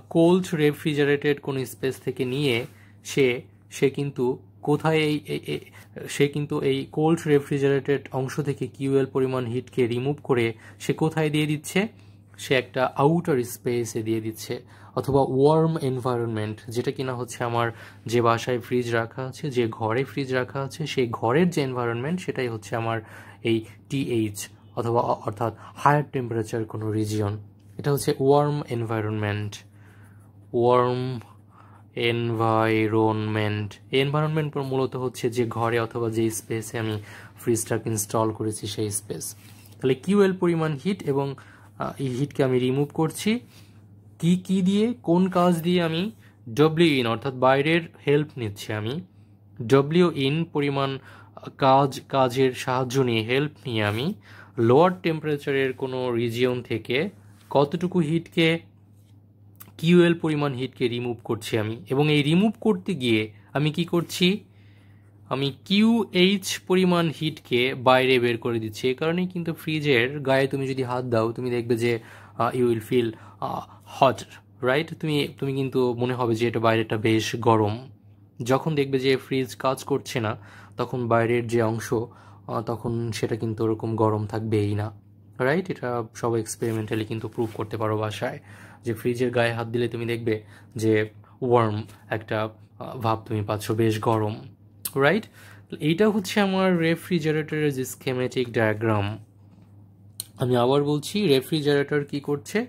[SPEAKER 1] কোল্ড রেফ্রিজারেটেড কোন স্পেস থেকে নিয়ে সে সে কিন্তু কোথায় এই সে কিন্তু এই কোল্ড রেফ্রিজারেটেড অংশ থেকে কিউএল পরিমাণ হিটকে রিমুভ করে সে কোথায় দিয়ে দিচ্ছে? সে একটা আউটার স্পেসে দিয়ে দিচ্ছে, অথবা ওয়ার্ম এনভায়রনমেন্ট যেটা কিনা হচ্ছে আমার যে বাসায় ফ্রিজ রাখা আছে, যে ঘরে ফ্রিজ রাখা আছে, সেই ঘরের যে এনভায়রনমেন্ট সেটাই হচ্ছে আমার এই টিএইচ অথবা অর্থাৎ হায়ার টেম্পারেচার কোনো রিজিয়ন এটা হচ্ছে warm environment warm environment environment মূলত হচ্ছে যে ঘরে অথবা যে স্পেসে আমি ফ্রিজটাকে ইনস্টল করেছি সেই স্পেস তাহলে কিউএল পরিমাণ হিট এবং এই হিটকে আমি রিমুভ করছি। কি কি দিয়ে, কোন কাজ দিয়ে আমি ডব্লিউ ইন অর্থাৎ বাইরের হেল্প নিচ্ছি আমি। ডব্লিউ ইন পরিমাণ কাজ, কাজের সাহায্য নিয়ে হেল্প নিয়ে আমি লোয়ার টেম্পারেচারের কোনো রিজিয়ন থেকে কতটুকু হিটকে কিউএল পরিমাণ হিটকে রিমুভ করছি আমি। এবং এই রিমুভ করতে গিয়ে আমি কি করছি? আমি কিউ এইচ পরিমাণ হিটকে বাইরে বের করে দিচ্ছি। এই কারণেই কিন্তু ফ্রিজের গায়ে তুমি যদি হাত দাও, তুমি দেখবে যে you will feel hot right তুমি তুমি কিন্তু মনে হবে যে এটা বাইরেটা বেশ গরম। যখন দেখবে যে ফ্রিজ কাজ করছে না, তখন বাইরের যে অংশ তখন সেটা কিন্তু ওরকম গরম থাকবেই না। রাইট এটা সব এক্সপেরিমেন্টালি কিন্তু প্রুভ করতে পারো বাসায়। যে ফ্রিজের গায়ে হাত দিলে তুমি দেখবে যে ওয়ার্ম একটা ভাব তুমি পাচ্ছ, বেশ গরম। রাইট এইটা হচ্ছে আমার রেফ্রিজারেটরের যে স্কেমেটিক ডায়াগ্রাম আমি আবার বলছি রেফ্রিজারেটর কি করছে?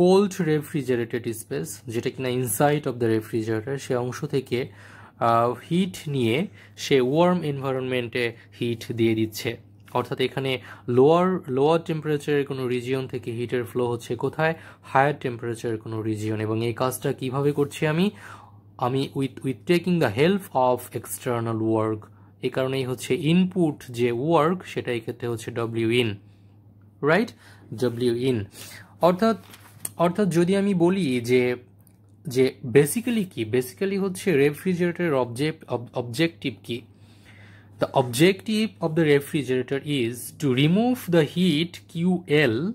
[SPEAKER 1] কোল্ড রেফ্রিজারেটেড স্পেস যেটা কিনা ইনসাইড অফ দ্য রেফ্রিজারেটর সে অংশ থেকে হিট নিয়ে সে ওয়ার্ম এনভায়রনমেন্টে হিট দিয়ে দিচ্ছে। অর্থাৎ এখানে লোয়ার লোয়ার টেম্পারেচারের কোনো রিজিয়ন থেকে হিটের ফ্লো হচ্ছে কোথায়? হায়ার টেম্পারেচারের কোনো রিজিয়ন এবং এই কাজটা কীভাবে করছি আমি? আমি with with taking the help of external work এই কারণেই হচ্ছে ইনপুট যে ওয়ার্ক সেটা এক্ষেত্রে হচ্ছে W in right W in অর্থাৎ অর্থাৎ যদি আমি বলি যে যে বেসিক্যালি কি? বেসিক্যালি হচ্ছে রেফ্রিজারেটরের অবজেক্ট অবজেক্টিভ কি? The objective of the refrigerator is to remove the heat QL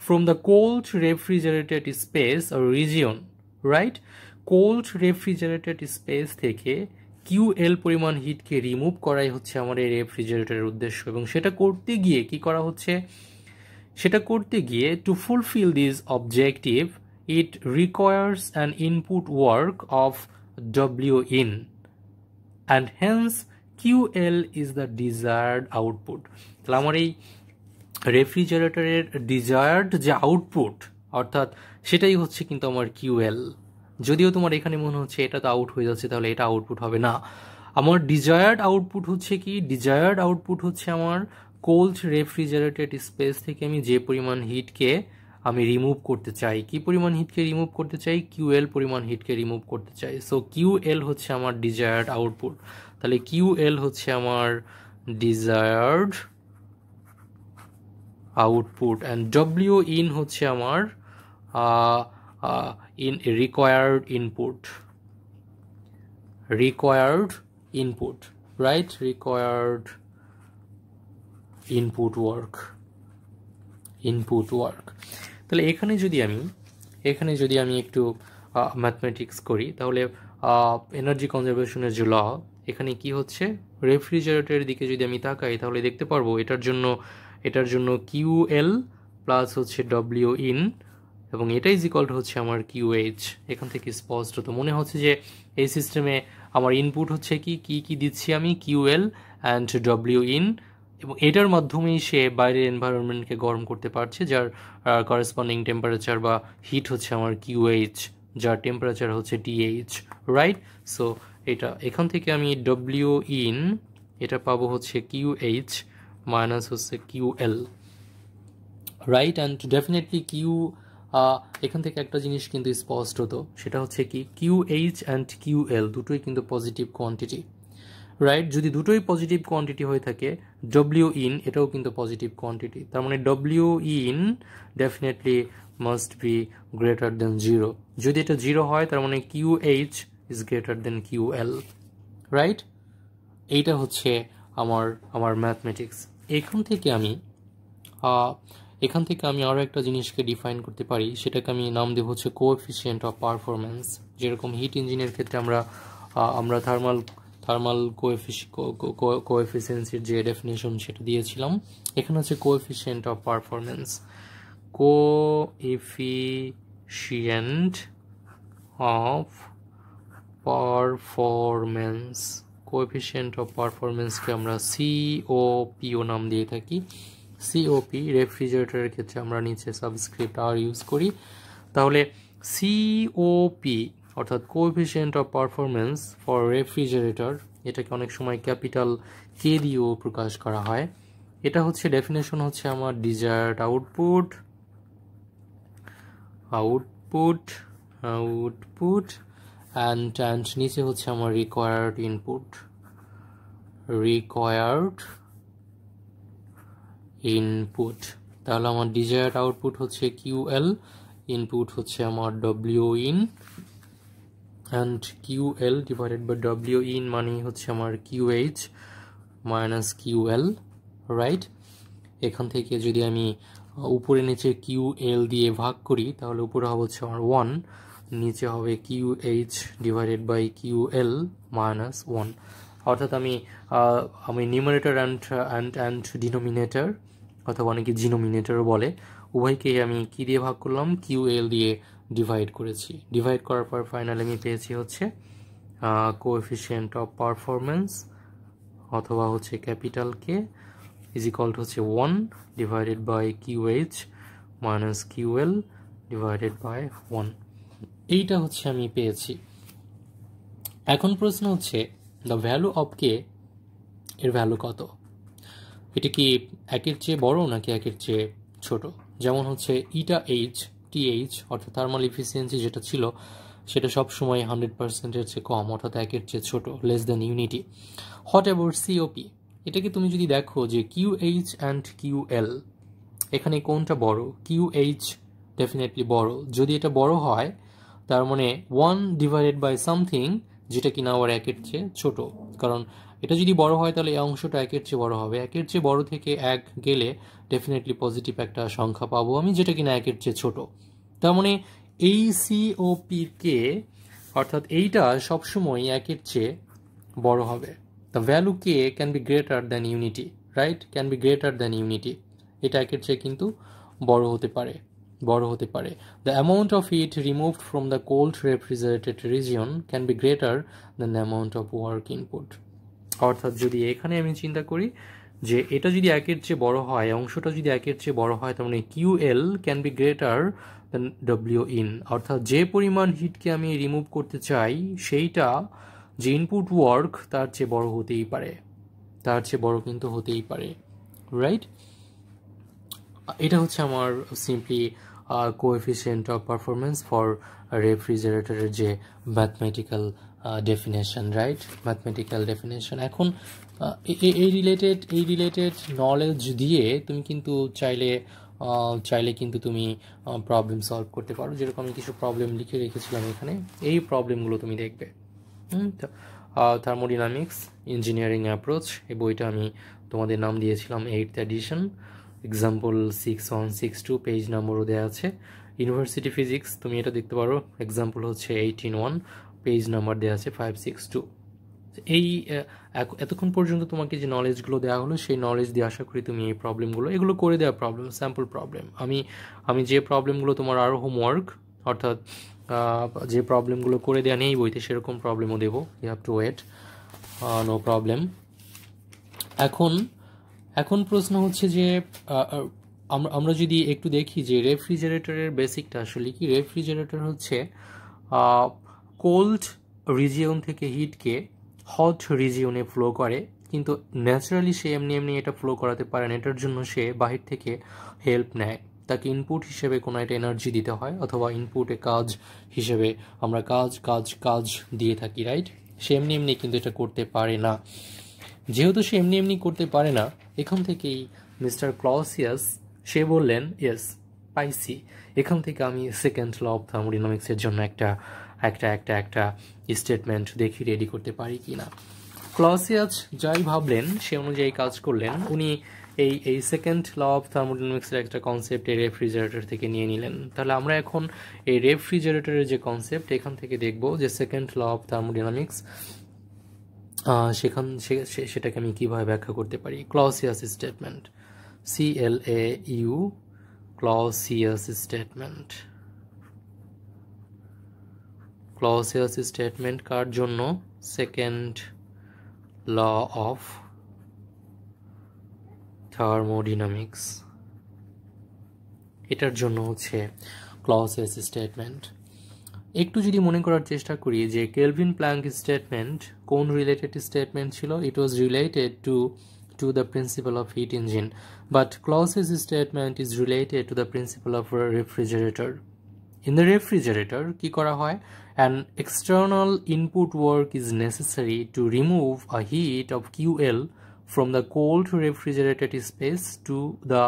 [SPEAKER 1] from the cold refrigerated space or region, right? Cold refrigerated space থেকে কিউএল পরিমাণ হিটকে রিমুভ করাই হচ্ছে আমার এই রেফ্রিজারেটরের উদ্দেশ্য এবং সেটা করতে গিয়ে কি করা হচ্ছে সেটা করতে গিয়ে to fulfil this objective it requires an input work of W in and hence Q L is the desired output তাহলে আমার এই রেফ্রিজারেটরের ডিজায়ার্ড যে আউটপুট অর্থাৎ সেটাই হচ্ছে কিন্তু আমার কিউএল যদিও তোমার এখানে মনে হচ্ছে এটা তো আউট হয়ে যাচ্ছে, তাহলে এটা আউটপুট হবে না। আমার ডিজায়ার্ড আউটপুট হচ্ছে কি? ডিজায়ার্ড আউটপুট হচ্ছে আমার কোল্ড রেফ্রিজারেটেড স্পেস থেকে আমি যে পরিমাণ হিটকে আমি রিমুভ করতে চাই। কি পরিমাণ হিটকে রিমুভ করতে চাই? কিউএল পরিমাণ হিটকে রিমুভ করতে চাই। সো কিউএল হচ্ছে আমার ডিজায়ার্ড আউটপুট তাহলে কিউ এল হচ্ছে আমার desired output and W in হচ্ছে আমার in required input required input right required input work input work তাহলে এখানে যদি আমি, এখানে যদি আমি একটু ম্যাথমেটিক্স করি, তাহলে এনার্জি কনজারভেশনের যে ল এখানে কি হচ্ছে? রেফ্রিজারেটরের দিকে যদি আমি তাকাই, তাহলে দেখতে পারব এটার জন্য এটার জন্য কিউ এল প্লাস হচ্ছে ডব্লিউ ইন এবং এটাই জিকল্ট হচ্ছে আমার কিউএইচ এখান থেকে স্পষ্ট। তো মনে হচ্ছে যে এই সিস্টেমে আমার ইনপুট হচ্ছে কি কি কি দিচ্ছি আমি? কিউএল অ্যান্ড ডব্লিউ ইন এবং এটার মাধ্যমেই সে বাইরের এনভায়রনমেন্টকে গরম করতে পারছে, যার করেসপন্ডিং টেম্পারেচার বা হিট হচ্ছে আমার কিউএইচ যার টেম্পারেচার হচ্ছে টিএইচ রাইট সো এটা, এখান থেকে আমি ডব্লিউ ইন এটা পাবো হচ্ছে কিউ এইচ মাইনাস হচ্ছে Q L right and definitely Q এখান থেকে একটা জিনিস কিন্তু স্পষ্ট হতো সেটা হচ্ছে কি Q H and Q L দুটোই কিন্তু পজিটিভ কোয়ান্টিটি রাইট যদি দুটোই পজিটিভ কোয়ান্টিটি হয়ে থাকে ডব্লিউ ইন এটাও কিন্তু পজিটিভ কোয়ান্টিটি তার মানে W in definitely must be greater than zero যদি এটা জিরো হয়, তার মানে Q H is greater than Q L right এইটা হচ্ছে আমার আমার ম্যাথমেটিক্স এখান থেকে আমি এখান থেকে আমি আরও একটা জিনিসকে ডিফাইন করতে পারি, সেটাকে আমি নাম দেবো হচ্ছে কোএফিসিয়েন্ট অফ পারফরমেন্স যেরকম হিট ইঞ্জিনের ক্ষেত্রে আমরা আমরা থার্মাল থার্মাল কোএফিসি কোএফিসিয়েন্সির যে ডেফিনেশন সেটা দিয়েছিলাম, এখানে হচ্ছে coefficient of performance coefficient of performance coefficient of পারফরমেন্সকে আমরা সিওপিও নাম দিয়ে থাকি। সিওপি রেফ্রিজারেটরের ক্ষেত্রে আমরা নিচে সাবস্ক্রিপ্ট আর ইউজ করি। তাহলে সিওপি অর্থাৎ coefficient of performance for refrigerator এটাকে অনেক সময় ক্যাপিটাল কে দিয়েও প্রকাশ করা হয়। এটা হচ্ছে ডেফিনেশন হচ্ছে আমার desired output output output and and নিচে হচ্ছে আমার রিকোয়ার্ড ইনপুট রিকোয়ার্ড ইনপুট তাহলে আমার ডিজায়ার্ড আউটপুট হচ্ছে কিউএল ইনপুট হচ্ছে আমার W in and Q L divided by W in মানে হচ্ছে আমার কিউএইচ মাইনাস কিউএল রাইট এখান থেকে যদি আমি উপরে নিচে কিউ এল দিয়ে ভাগ করি, তাহলে উপরে হচ্ছে আমার ওয়ান নিচে হবে Q H divided by Q L minus one অর্থাৎ আমি আমি numerator and and and denominator অথবা অনেকে জিনোমিনেটরও বলে, উভয়কেই আমি কি দিয়ে ভাগ করলাম? কিউ এল দিয়ে ডিভাইড করেছি। ডিভাইড করার পর ফাইনালি আমি পেয়েছি হচ্ছে কোএফিসিয়েন্ট অফ পারফরমেন্স অথবা হচ্ছে capital K is equal to হচ্ছে one divided by Q H minus Q L divided by one এইটা হচ্ছে আমি পেয়েছি। এখন প্রশ্ন হচ্ছে দ্য ভ্যালু অফ কে এর ভ্যালু কত? এটা কি একের চেয়ে বড় নাকি একের চেয়ে ছোট? যেমন হচ্ছে ইটা এইচ টিএইচ অর্থাৎ থার্মাল ইফিসিয়েন্সি যেটা ছিল, সেটা সব সময় হান্ড্রেড পার্সেন্টের চেয়ে কম, অর্থাৎ একের চেয়ে ছোট less than unity what about COP এটাকে তুমি যদি দেখো যে Q H and Q L এখানে কোনটা বড়? কিউ এইচ ডেফিনেটলি বড়। যদি এটা বড় হয় তার মানে ওয়ান ডিভাইডেড বাই সামথিং যেটা কিনা আবার একের চেয়ে ছোট। কারণ এটা যদি বড় হয়, তাহলে এই অংশটা একের চেয়ে বড় হবে। একের চেয়ে বড় থেকে এক গেলে ডেফিনেটলি পজিটিভ একটা সংখ্যা পাবো আমি, যেটা কিনা একের চেয়ে ছোট। তার মানে এই কে অর্থাৎ এইটা সবসময় একের চেয়ে বড় হবে। The value K can be greater than unity right can be greater than unity এটা একের চেয়ে কিন্তু বড় হতে পারে। বড় হতে পারে। The amount of heat removed from the cold refrigerated region can be greater than the amount of work input অর্থাৎ যদি এখানে আমি চিন্তা করি যে এটা যদি একের চেয়ে বড় হয়, অংশটা যদি একের চেয়ে বড় হয়, তার মানে Q L can be greater than W in অর্থাৎ যে পরিমাণ হিটকে আমি রিমুভ করতে চাই, সেইটা যে ইনপুট ওয়ার্ক তার চেয়ে বড় হতেই পারে। তার চেয়ে বড় কিন্তু হতেই পারে। রাইট এটা হচ্ছে আমার simply coefficient of performance for রেফ্রিজারেটরের যে mathematical definition right mathematical definition এখন এই রিলেটেড এই রিলেটেড নলেজ দিয়ে তুমি কিন্তু চাইলে চাইলে কিন্তু তুমি প্রবলেম সলভ করতে পারো। যেরকম আমি কিছু প্রবলেম লিখে রেখেছিলাম এখানে, এই প্রবলেমগুলো তুমি দেখবে। থার্মোডিনামিক্স ইঞ্জিনিয়ারিং অ্যাপ্রোচ এই বইটা আমি তোমাদের নাম দিয়েছিলাম eight edition example six one six two page নম্বরও দেওয়া আছে। ইউনিভার্সিটি ফিজিক্স তুমি এটা দেখতে পারো। এক্সাম্পল হচ্ছে এইটিন ওয়ান পেজ নাম্বার দেওয়া আছে ফাইভ সিক্স টু এই এতক্ষণ পর্যন্ত তোমাকে যে নলেজগুলো দেওয়া হলো, সেই নলেজ দিয়ে আশা করি তুমি এই প্রবলেমগুলো এগুলো করে দেওয়া প্রবলেম স্যাম্পল প্রবলেম আমি আমি যে প্রবলেমগুলো তোমার আরও হোমওয়ার্ক অর্থাৎ যে প্রবলেমগুলো করে দেওয়া নেই বইতে, সেরকম প্রবলেমও দেবো। You have to wait no problem এখন এখন প্রশ্ন হচ্ছে যে আমরা যদি একটু দেখি যে রেফ্রিজারেটরের বেসিকটা আসলে কি? রেফ্রিজারেটর হচ্ছে কোল্ড রিজিয়ন থেকে হিটকে হট রিজিয়নে ফ্লো করে, কিন্তু ন্যাচারালি সে এমনি এমনি এটা ফ্লো করাতে পারে না। এটার জন্য সে বাহির থেকে হেল্প নেয়। তাকে ইনপুট হিসেবে কোনো একটা এনার্জি দিতে হয়, অথবা ইনপুটে কাজ হিসেবে আমরা কাজ কাজ কাজ দিয়ে থাকি রাইট সে এমনি এমনি কিন্তু এটা করতে পারে না। যেহেতু সে এমনি এমনি করতে পারে না এখান থেকেই মিস্টার ক্লসিয়াস, সে বললেন ইয়েস পাইসি এখান থেকে আমি সেকেন্ড ল অফ থার্মোডিনামিক্সের জন্য একটা একটা একটা একটা স্টেটমেন্ট দেখি রেডি করতে পারি কি না ক্লসিয়াস যাই ভাবলেন, সে অনুযায়ী কাজ করলেন। উনি এই এই সেকেন্ড ল অফ থার্মোডিনামিক্সের একটা কনসেপ্ট এই রেফ্রিজারেটর থেকে নিয়ে নিলেন। তাহলে আমরা এখন এই রেফ্রিজারেটরের যে কনসেপ্ট এখান থেকে দেখব যে সেকেন্ড ল অফ থার্মোডিনামিক্স সেখান সেটাকে আমি কীভাবে ব্যাখ্যা করতে পারি? Clausius statement C L A U Clausius statement Clausius statement কার জন্য? সেকেন্ড ল অফ থার্মোডিনামিক্স এটার জন্য হচ্ছে ক্লসিয়াস স্টেটমেন্ট একটু যদি মনে করার চেষ্টা করি যে কেলভিন প্ল্যাঙ্ক স্টেটমেন্ট কোন রিলেটেড স্টেটমেন্ট ছিল it was related to to the principle of heat engine but Clausius statement is related to the principle of refrigerator in the refrigerator কি করা হয়? An external input work is necessary to remove a heat of QL from the cold refrigerated space to the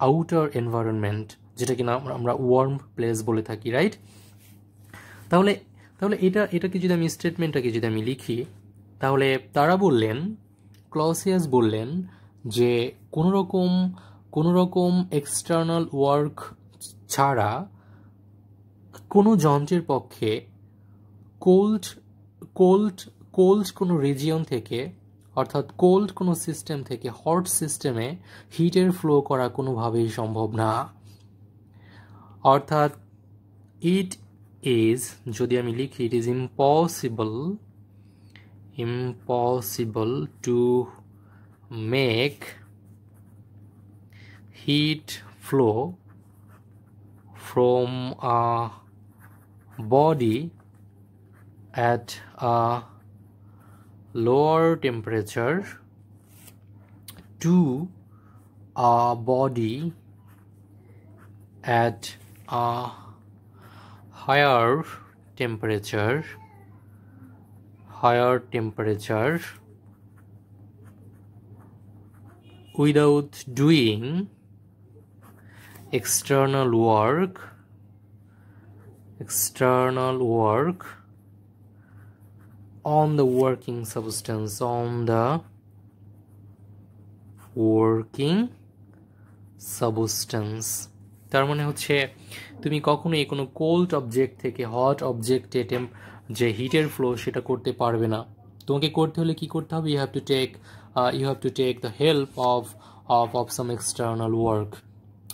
[SPEAKER 1] outer environment যেটা কিনা আমরা worm place বলে থাকি right তাহলে তাহলে এটা, এটাকে যদি আমি স্টেটমেন্টটাকে যদি আমি লিখি, তাহলে তারা বললেন ক্লসিয়াস বললেন যে কোনো রকম কোনো রকম এক্সটার্নাল ওয়ার্ক ছাড়া কোনো যন্ত্রের পক্ষে কোল্ড কোল্ড কোল্ড কোনো রিজিয়ন থেকে, অর্থাৎ কোল্ড কোনো সিস্টেম থেকে হট সিস্টেমে হিটের ফ্লো করা কোনোভাবেই সম্ভব না। অর্থাৎ ইট ইজ যদি আমি লিখি it is impossible impossible to make heat flow from a body at a lower temperature to a body at a higher temperature higher temperature without doing external work external work on the working substance on the working substance তার মানে হচ্ছে তুমি কখনোই কোনো cold object থেকে hot অবজেক্টে temp যে হিটের ফ্লো সেটা করতে পারবে না। তোমাকে করতে হলে কি করতে হবে? You have to take you have to take the help of of of some external work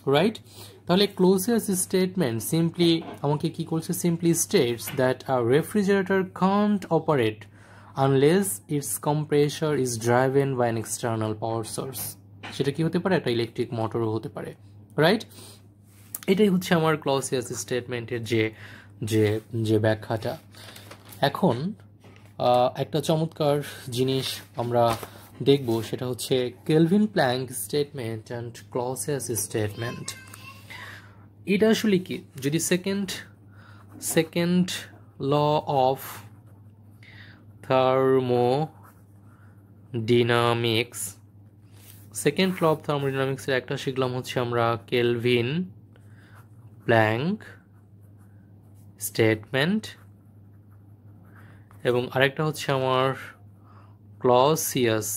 [SPEAKER 1] right তাহলে ক্লোজিয়াস স্টেটমেন্ট সিম্পলি আমাকে কি করছে? Simply states that a refrigerator can't operate unless its compressor is driven by an external power source সেটা কি হতে পারে? একটা electric মোটরও হতে পারে রাইট এটাই হচ্ছে আমার ক্লসিয়াস স্টেটমেন্টের যে যে যে ব্যাখ্যাটা। এখন একটা চমৎকার জিনিস আমরা দেখব, সেটা হচ্ছে Kelvin Planck statement and Clausius statement এটা আসলে কি? যদি second second law of thermodynamics second law of থার্মোডিনামিক্সের একটা শিখলাম হচ্ছে আমরা কেলভিন প্ল্যাঙ্ক স্টেটমেন্ট, এবং আরেকটা হচ্ছে আমার Clausius,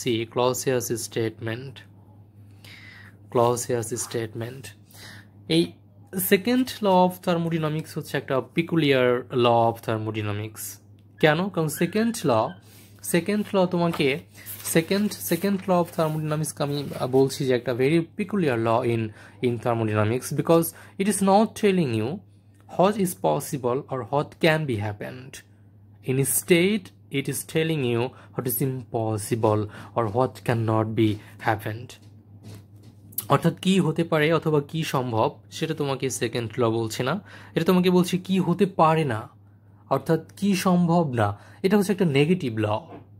[SPEAKER 1] C, Clausius statement Clausius statement. এই সেকেন্ড ল অফ থার্মোডিনামিক্স হচ্ছে একটা পিকুলিয়ার ল অফ থার্মোডিনামিক্স। কেন? কারণ সেকেন্ড ল সেকেন্ড ল তোমাকে সেকেন্ড সেকেন্ড ল অফ থার্মোডিনামিক্সকে আমি বলছি যে একটা very peculiar law in in thermodynamics because it is not telling you what is possible R what can be happened in state it it is telling you what is impossible or what cannot be happened. অর্থাৎ কি হতে পারে অথবা কি সম্ভব, সেটা তোমাকে second law বলছে না। এটা তোমাকে বলছে কি হতে পারে না। অর্থাৎ কি সম্ভব না। এটা হচ্ছে একটা নেগেটিভ ল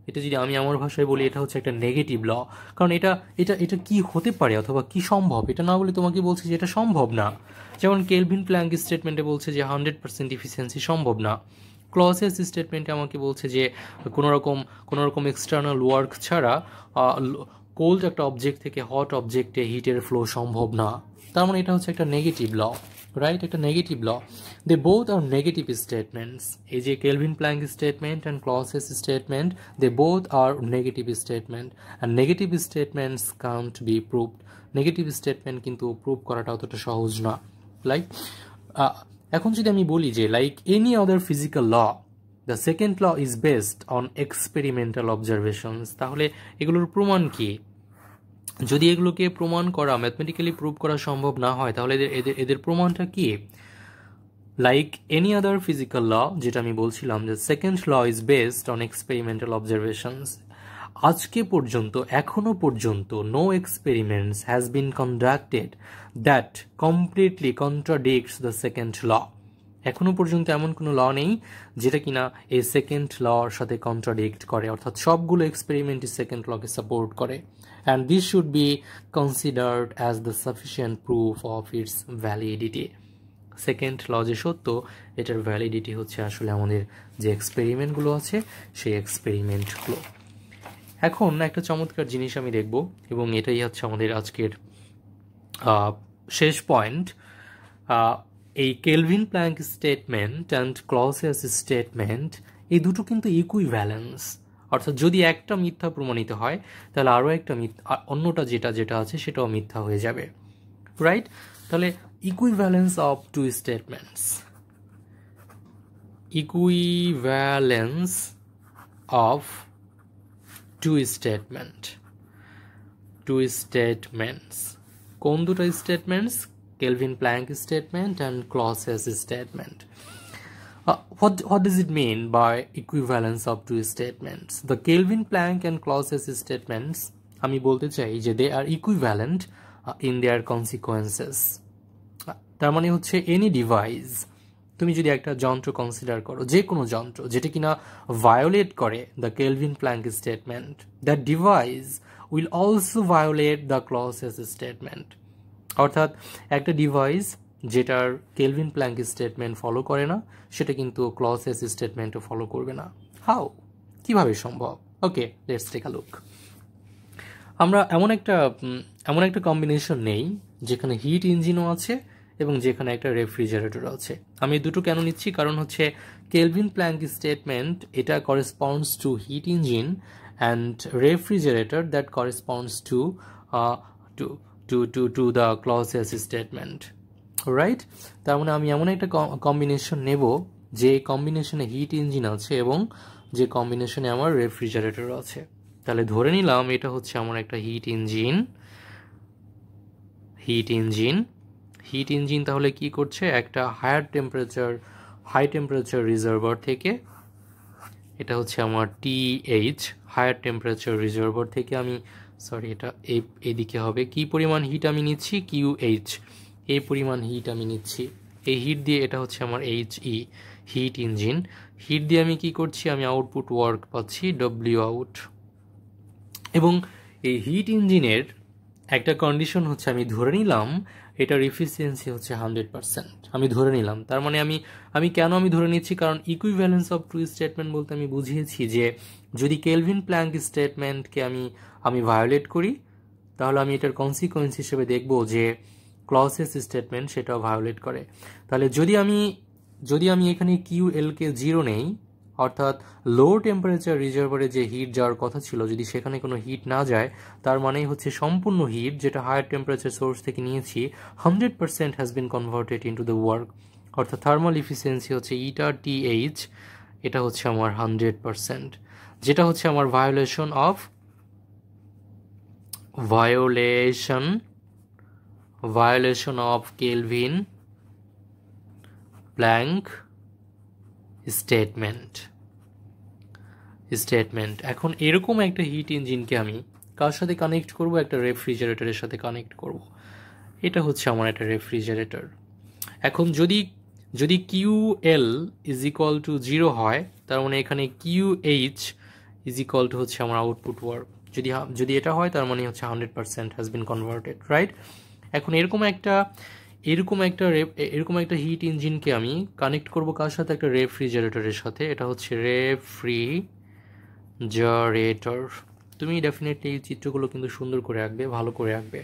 [SPEAKER 1] এটা যদি আমি আমার ভাষায় বলি, এটা হচ্ছে একটা নেগেটিভ ল কারণ এটা এটা এটা কি হতে পারে অথবা কি সম্ভব? এটা না বলে তোমাকে বলছে যে এটা সম্ভব না। যেমন কেলভিন প্ল্যাঙ্ক স্টেটমেন্টে বলছে যে হান্ড্রেড পার্সেন্ট ইফিসিয়েন্সি সম্ভব না। ক্লসেস স্টেটমেন্টে আমাকে বলছে যে কোনো রকম কোনো রকম এক্সটার্নাল ওয়ার্ক ছাড়া কোল্ড একটা অবজেক্ট থেকে হট অবজেক্টে হিটের ফ্লো সম্ভব না। তার মানে এটা হচ্ছে একটা নেগেটিভ ল রাইট একটা negative law they both are negative statements এই যে Kelvin Planck statement and Clausius statement they both are negative statement and negative statements can't be proved negative statement কিন্তু প্রুভ করাটা অতটা সহজ না লাইক এখন যদি আমি বলি যে like any other physical law the second law is based on experimental observations তাহলে এগুলোর প্রমাণ কি? যদি এগুলোকে প্রমাণ করা ম্যাথমেটিক্যালি প্রুভ করা সম্ভব না হয়, তাহলে এদের এদের এদের প্রমাণটা কি? Like any other physical law যেটা আমি বলছিলাম যে second law is based on experimental observations আজকে পর্যন্ত, এখনও পর্যন্ত no experiments has been conducted that completely contradicts the second law এখনও পর্যন্ত এমন কোনো ল নেই যেটা কিনা এই সেকেন্ড লর সাথে কন্ট্রাডিক্ট করে, অর্থাৎ সবগুলো এক্সপেরিমেন্টই সেকেন্ড লকে সাপোর্ট করে। And this should be considered as the sufficient proof of its validity second law যে সত্য, এটার ভ্যালিডিটি হচ্ছে আসলে আমাদের যে এক্সপেরিমেন্টগুলো আছে, সেই এক্সপেরিমেন্টগুলো এখন একটা চমৎকার জিনিস আমি দেখব, এবং এটাই হচ্ছে আমাদের আজকের শেষ পয়েন্ট এই Kelvin Planck statement and Clausius statement এই দুটো কিন্তু ইকুইভ্যালেন্স অর্থাৎ যদি একটা মিথ্যা প্রমাণিত হয়, তাহলে আরও একটা মিথ্যা অন্যটা যেটা যেটা আছে সেটাও মিথ্যা হয়ে যাবে। রাইট তাহলে equivalence of two statements equivalence of two statement two statements কোন দুটো statements Kelvin Planck statement and Clausius statement Uh, what, what does it mean by equivalence of two statements? The Kelvin Planck and Clausius statements আমি বলতে চাই যে they are equivalent in their consequences তার মানে হচ্ছে any device তুমি যদি একটা যন্ত্র কনসিডার করো যে কোনো যন্ত্র যেটা কিনা ভায়োলেট করে the Kelvin Planck statement that device will also violate the Clausius statement অর্থাৎ একটা ডিভাইস যেটার কেলভিন প্ল্যাঙ্ক স্টেটমেন্ট ফলো করে না, সেটা কিন্তু ক্লসেস স্টেটমেন্টও ফলো করবে না। হাও কীভাবে সম্ভব? Okay let's take a look আমরা এমন একটা এমন একটা কম্বিনেশন নেই, যেখানে হিট ইঞ্জিনও আছে এবং যেখানে একটা রেফ্রিজারেটর আছে। আমি দুটো কেন নিচ্ছি? কারণ হচ্ছে কেলভিন প্ল্যাঙ্ক স্টেটমেন্ট এটা corresponds to heat engine and refrigerator that corresponds to to to to to the Clausius statement right তার মানে আমি এমন একটা কম্বিনেশন নেব যে কম্বিনেশনে হিট ইঞ্জিন আছে এবং যে কম্বিনেশনে আমার রেফ্রিজারেটর আছে। তাহলে ধরে নিলাম এটা হচ্ছে আমার একটা heat engine heat engine heat engine তাহলে কি করছে? একটা higher temperature high temperature reservoir থেকে এটা হচ্ছে আমার টিএইচ হায়ার টেম্পারেচার রিজার্ভার থেকে আমি সরি এটা এদিকে হবে। কি পরিমাণ হিট আমি নিচ্ছি? কিউ এইচ এই পরিমাণ হিট আমি নিচ্ছি। এই হিট দিয়ে এটা হচ্ছে আমার H E heat engine heat দিয়ে আমি কি করছি? আমি আউটপুট ওয়ার্ক পাচ্ছি ডব্লিউ আউট এবং এই হিট ইঞ্জিনের একটা কন্ডিশন হচ্ছে আমি ধরে নিলাম, এটার এফিসিয়েন্সি হচ্ছে হান্ড্রেড পার্সেন্ট আমি ধরে নিলাম। তার মানে আমি আমি কেন আমি ধরে নিচ্ছি? কারণ ইকুইভ্যালেন্স অফ ট্রু স্টেটমেন্ট বলতে আমি বুঝিয়েছি যে, যদি কেলভিন প্ল্যাঙ্ক স্টেটমেন্টকে আমি আমি ভায়োলেট করি, তাহলে আমি এটার কনসিকোয়েন্স হিসেবে দেখব যে ক্লসেস স্টেটমেন্ট সেটাও ভায়োলেট করে। তাহলে যদি আমি যদি আমি এখানে কিউ এলকে জিরো নেই, অর্থাৎ লো টেম্পারেচার রিজার্ভারে যে হিট যাওয়ার কথা ছিল, যদি সেখানে কোনো হিট না যায়, তার মানেই হচ্ছে সম্পূর্ণ হিট যেটা হায়ার টেম্পারেচার সোর্স থেকে নিয়েছি hundred percent has been converted into the work অর্থাৎ থার্মাল ইফিসিয়েন্সি হচ্ছে ইটা টি এইচ এটা হচ্ছে আমার হান্ড্রেড পার্সেন্ট যেটা হচ্ছে আমার violation of violation violation of Kelvin Planck statement. Statement এখন এরকম একটা হিট ইঞ্জিনকে আমি কার সাথে কানেক্ট করব? একটা রেফ্রিজারেটরের সাথে কানেক্ট করব। এটা হচ্ছে আমার একটা রেফ্রিজারেটর এখন যদি যদি Q L is equal to zero হয়, তার মানে এখানে Q H is equal to হচ্ছে আমার আউটপুট ওয়ার্ক যদি যদি এটা হয়, তার মানে হচ্ছে hundred percent has been converted right এখন এরকম একটা এরকম একটা এরকম একটা হিট ইঞ্জিনকে আমি কানেক্ট করব কার সাথে? একটা রেফ্রিজারেটরের সাথে। এটা হচ্ছে রেফ্রিজারেটর তুমি ডেফিনেটলি এই চিত্রগুলো কিন্তু সুন্দর করে আঁকবে, ভালো করে আঁকবে।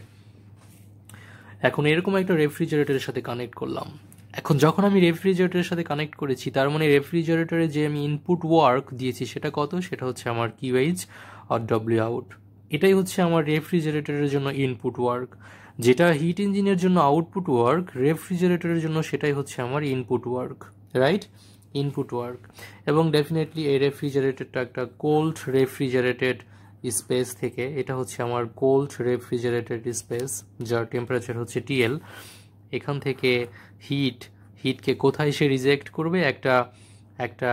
[SPEAKER 1] এখন এরকম একটা রেফ্রিজারেটরের সাথে কানেক্ট করলাম। এখন যখন আমি রেফ্রিজারেটরের সাথে কানেক্ট করেছি, তার মানে রেফ্রিজারেটরে যে আমি ইনপুট ওয়ার্ক দিয়েছি, সেটা কত? সেটা হচ্ছে আমার কিউএইচ আর ডব্লিউ আউট এটাই হচ্ছে আমার রেফ্রিজারেটরের জন্য ইনপুট ওয়ার্ক যেটা হিট ইঞ্জিনের জন্য আউটপুট ওয়ার্ক রেফ্রিজারেটরের জন্য সেটাই হচ্ছে আমার input work right input work এবং ডেফিনেটলি এই রেফ্রিজারেটরটা একটা কোল্ড রেফ্রিজারেটেড স্পেস থেকে, এটা হচ্ছে আমার কোল্ড রেফ্রিজারেটেড স্পেস যার টেম্পারেচার হচ্ছে টিএল এখান থেকে হিট হিটকে কোথায় সে রিজেক্ট করবে? একটা একটা,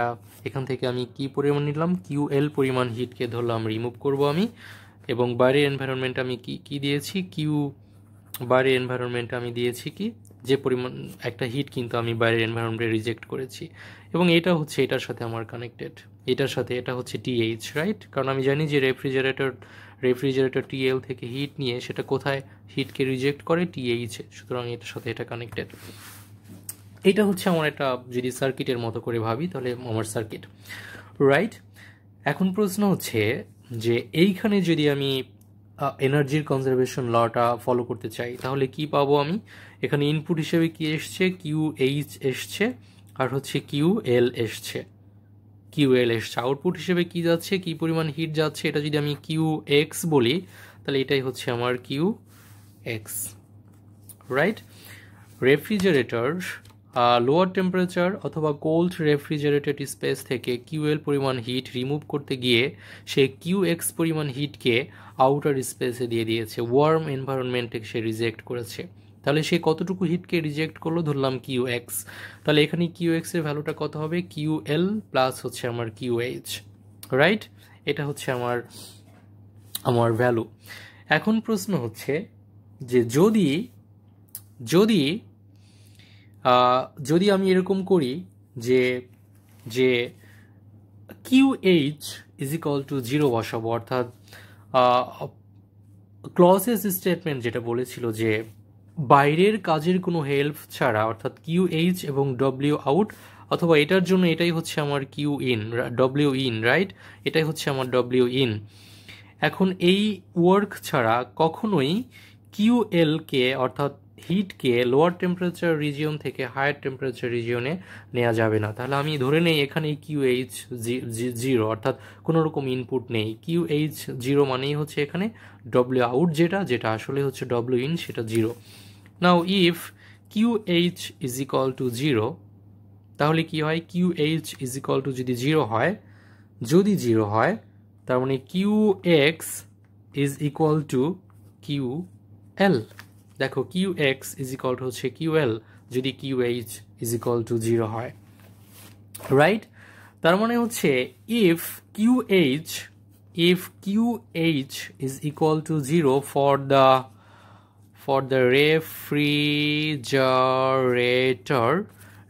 [SPEAKER 1] এখান থেকে আমি কি পরিমাণ নিলাম? কিউ এল পরিমাণ হিটকে ধরলাম রিমুভ করব আমি। এবং বাইরের এনভায়রনমেন্ট আমি কি কি দিয়েছি? কিউ বাইরের এনভায়রনমেন্টে আমি দিয়েছি কি? যে পরিমাণ একটা হিট কিন্তু আমি বাইরের এনভায়রনমেন্টে রিজেক্ট করেছি। এবং এটা হচ্ছে, এটার সাথে আমার কানেক্টেড এটার সাথে, এটা হচ্ছে টিএইচ রাইট কারণ আমি জানি যে রেফ্রিজারেটর রেফ্রিজারেটর টিএল থেকে হিট নিয়ে সেটা কোথায় হিটকে রিজেক্ট করে? টিএইচে সুতরাং এটার সাথে এটা কানেক্টেড এটা হচ্ছে আমার একটা, যদি সার্কিটের মতো করে ভাবি, তাহলে আমার সার্কিট রাইট এখন প্রশ্ন হচ্ছে যে, এইখানে যদি আমি এনার্জির কনজারভেশন লটা ফলো করতে চাই। তাহলে কি পাবো আমি? এখানে ইনপুট হিসেবে কি এসছে? কিউ এইচ এসছে। আর হচ্ছে কিউ এল এসছে। কিউ এল এসছে। আউটপুট হিসেবে কি যাচ্ছে? কি পরিমাণ হিট যাচ্ছে? এটা যদি আমি কিউ এক্স বলি, তাহলে এটাই হচ্ছে আমার Q X right refrigerator lower temperature অথবা কোল্ড রেফ্রিজারেটেড স্পেস থেকে কিউএল পরিমাণ হিট রিমুভ করতে গিয়ে সে কিউ এক্স পরিমাণ হিটকে আউটার স্পেসে দিয়ে দিয়েছে ওয়ার্ম এনভায়রনমেন্টে সে রিজেক্ট করেছে। তাহলে সে কতটুকু হিটকে রিজেক্ট করল? ধরলাম কিউ এক্স তাহলে এখানে কিউ এক্সের ভ্যালুটা কত হবে? কিউ এল প্লাস হচ্ছে আমার কিউ এইচ রাইট এটা হচ্ছে আমার আমার ভ্যালু এখন প্রশ্ন হচ্ছে যে যদি যদি যদি আমি এরকম করি যে যে Q H is equal to zero বসাবো, অর্থাৎ ক্লসেস স্টেটমেন্ট যেটা বলেছিল যে বাইরের কাজের কোনো হেল্প ছাড়া, অর্থাৎ কিউ এইচ এবং ডব্লিউ আউট অথবা এটার জন্য এটাই হচ্ছে আমার Q in W in right এটাই হচ্ছে আমার ডব্লিউ ইন এখন এই ওয়ার্ক ছাড়া কখনোই কিউ এলকে অর্থাৎ হিটকে লোয়ার টেম্পারেচার রিজিয়ন থেকে হায়ার টেম্পারেচার রিজিয়নে নেওয়া যাবে না। তাহলে আমি ধরে নেই এখানে কিউ এইচ জিরো অর্থাৎ কোনো রকম ইনপুট নেই। কিউ এইচ জিরো মানেই হচ্ছে এখানে ডব্লিউ আউট যেটা যেটা আসলে হচ্ছে ডব্লিউ ইন সেটা zero now if Q H is equal to zero তাহলে কি হয়? Q H is equal to যদি জিরো হয়, যদি জিরো হয়, তার মানে Q X is equal to Q L দেখো Q X is equal to হচ্ছে কিউ এল যদি Q H is equal to zero হয় রাইট তার মানে হচ্ছে if Q H if Q H is equal to zero for the for the refrigerator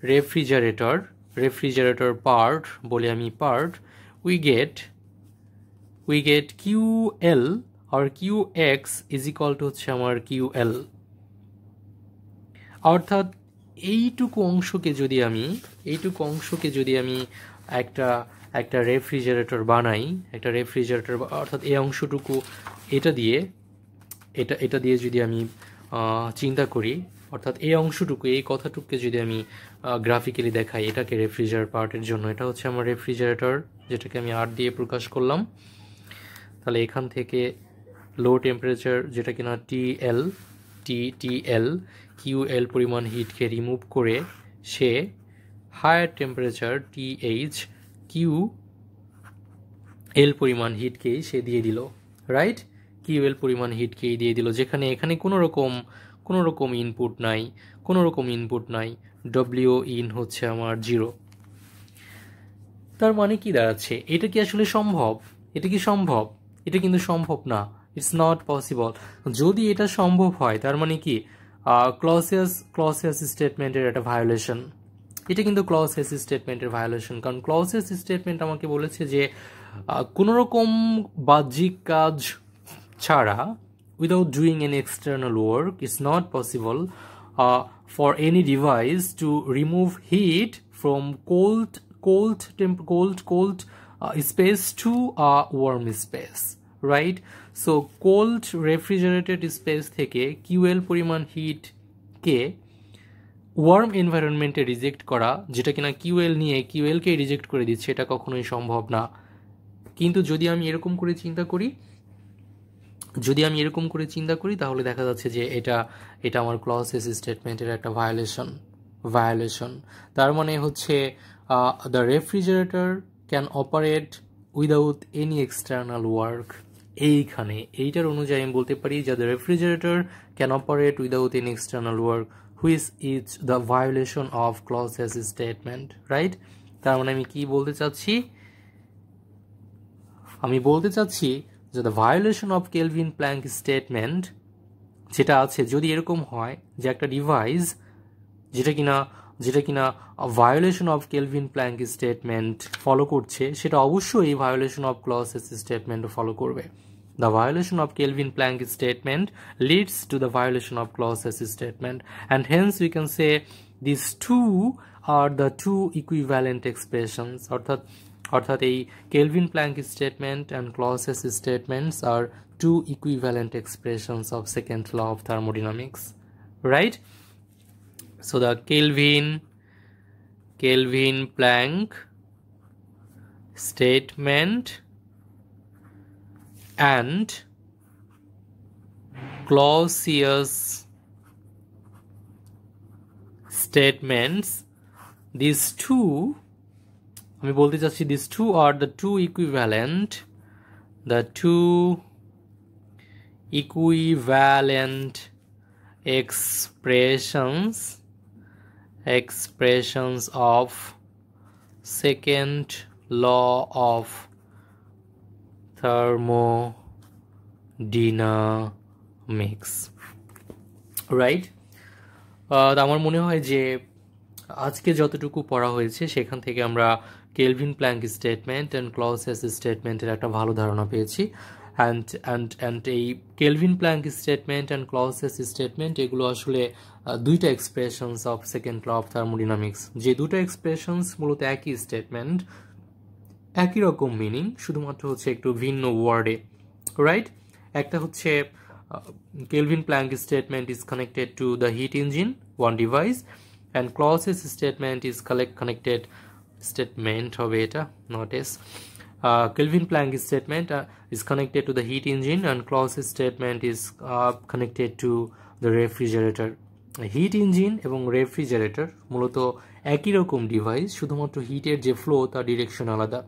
[SPEAKER 1] refrigerator refrigerator part বলে আমি part we get we get Q L R Q X is equal to হচ্ছে আমার Q এল অর্থাৎ এইটুকু অংশকে যদি আমি, এইটুকু অংশকে যদি আমি একটা একটা রেফ্রিজারেটর বানাই, একটা রেফ্রিজারেটর অর্থাৎ এই অংশটুকু এটা দিয়ে, এটা এটা দিয়ে যদি আমি চিন্তা করি, অর্থাৎ এই অংশটুকু, এই কথাটুকুকে যদি আমি গ্রাফিক্যালি দেখাই, এটাকে রেফ্রিজারেটর পার্টের জন্য, এটা হচ্ছে আমার রেফ্রিজারেটর যেটাকে আমি আর দিয়ে প্রকাশ করলাম। তাহলে এখান থেকে লো টেম্পারেচার যেটা কিনা টি এল টি টি এল কিউ এল পরিমাণ হিটকে রিমুভ করে সে higher temperature T H Q L পরিমাণ হিটকেই সে দিয়ে দিল রাইট কিউ এল পরিমাণ হিটকেই দিয়ে দিল, যেখানে এখানে কোনো রকম কোনো রকম ইনপুট নাই, কোনো রকম ইনপুট নাই ডব্লিউ ইন হচ্ছে আমার জিরো তার মানে কি দাঁড়াচ্ছে? এটা কি আসলে সম্ভব? এটা কি সম্ভব? এটা কিন্তু সম্ভব না। ইটস নট পসিবল যদি এটা সম্ভব হয়, তার মানে কি? ক্লসিয়াস ক্লসিয়াস স্টেটমেন্টের একটা ভায়োলেশন এটা কিন্তু ক্লসিয়াস স্টেটমেন্টের ভায়োলেশন কারণ ক্লসিয়াস স্টেটমেন্ট আমাকে বলেছে যে কোনোরকম বাহ্যিক কাজ ছাড়া without doing an external work it's not possible for any device to remove heat from cold cold cold cold space to a warm space right so, cold refrigerated space থেকে QL পরিমাণ heat কে warm এনভায়রনমেন্টে reject করা, যেটা কিনা QL নিয়ে কিউএলকে reject করে দিচ্ছে, এটা কখনোই সম্ভব না। কিন্তু যদি আমি এরকম করে চিন্তা করি, যদি আমি এরকম করে চিন্তা করি, তাহলে দেখা যাচ্ছে যে এটা এটা আমার ক্লসেস স্টেটমেন্টের একটা ভায়োলেশন ভায়োলেশন তার মানে হচ্ছে the refrigerator can operate without any external work এইখানে, এইটার অনুযায়ী আমি বলতে পারি যে the refrigerator can operate without any external work which is the violation of Clausius statement right তার মানে আমি কি বলতে চাচ্ছি? আমি বলতে চাচ্ছি যে the violation of Kelvin Planck statement যেটা আছে, যদি এরকম হয় যে একটা ডিভাইস যেটা কিনা যেটা কিনা violation of Kelvin Planck statement follow করছে, সেটা অবশ্যই ভায়োলেশন অফ ক্লসেস স্টেটমেন্টও ফলো করবে। the violation of Kelvin Planck statement leads to the violation of Clausius statement and hence we can say these two are the two equivalent expressions অর্থাৎ অর্থাৎ এই Kelvin Planck statement and Clausius statements are two equivalent expressions of second law of thermodynamics right so the Kelvin Kelvin Planck statement and Clausius statements these two আমি বলতে চাচ্ছি this two are the two equivalent the two equivalent expressions expressions of second law of thermodynamics right আমার মনে হয় যে আজকে যতটুকু পড়া হয়েছে, সেখান থেকে আমরা Kelvin Planck statement and Clausius স্টেটমেন্টের একটা ভালো ধারণা পেয়েছি। অ্যান্ড অ্যান্ড অ্যান্ড এই Kelvin Planck statement and Clausius statement এগুলো আসলে দুইটা expressions of second law of thermodynamics যে দুটো এক্সপ্রেশনস মূলত একই স্টেটমেন্ট একই রকম মিনিং শুধুমাত্র হচ্ছে একটু ভিন্ন ওয়ার্ডে রাইট একটা হচ্ছে Kelvin Planck statement is connected to the heat engine one device and Clausius statement is collect connected statement হবে এটা not as Kelvin Planck statement is connected to heat engine and Clausius statement is uh, connected to the refrigerator. Heat engine এবং refrigerator মূলত একই রকম device শুধুমাত্র হিটের যে flow তার direction আলাদা।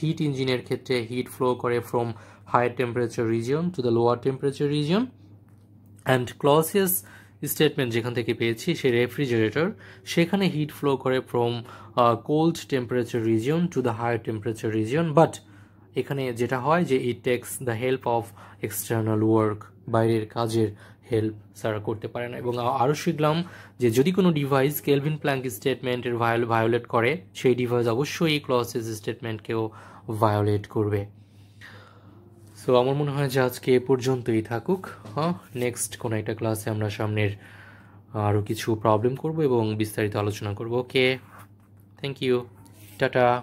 [SPEAKER 1] হিট ইঞ্জিনের ক্ষেত্রে হিট ফ্লো করে from higher temperature region to the lower temperature region. And Clausius statement যেখান থেকে পেয়েছি সেই রেফ্রিজারেটর, সেখানে হিট ফ্লো করে from cold temperature region to the higher temperature region. But এখানে যেটা হয় যে, it takes the help of external work, বাইরের কাজের হেল্প তারা করতে পারে না। এবং আরও শিখলাম যে যদি কোনো ডিভাইস কেলভিন প্ল্যাঙ্ক স্টেটমেন্টের ভায়োলেট করে, সেই ডিভাইস অবশ্যই এই ক্লসেস স্টেটমেন্টকেও ভায়োলেট করবে। সো আমার মনে হয় যে আজকে এ পর্যন্তই থাকুক। হ্যাঁ নেক্সট কোনো একটা ক্লাসে আমরা সামনের আরও কিছু প্রবলেম করব এবং বিস্তারিত আলোচনা করব। Okay thank you tata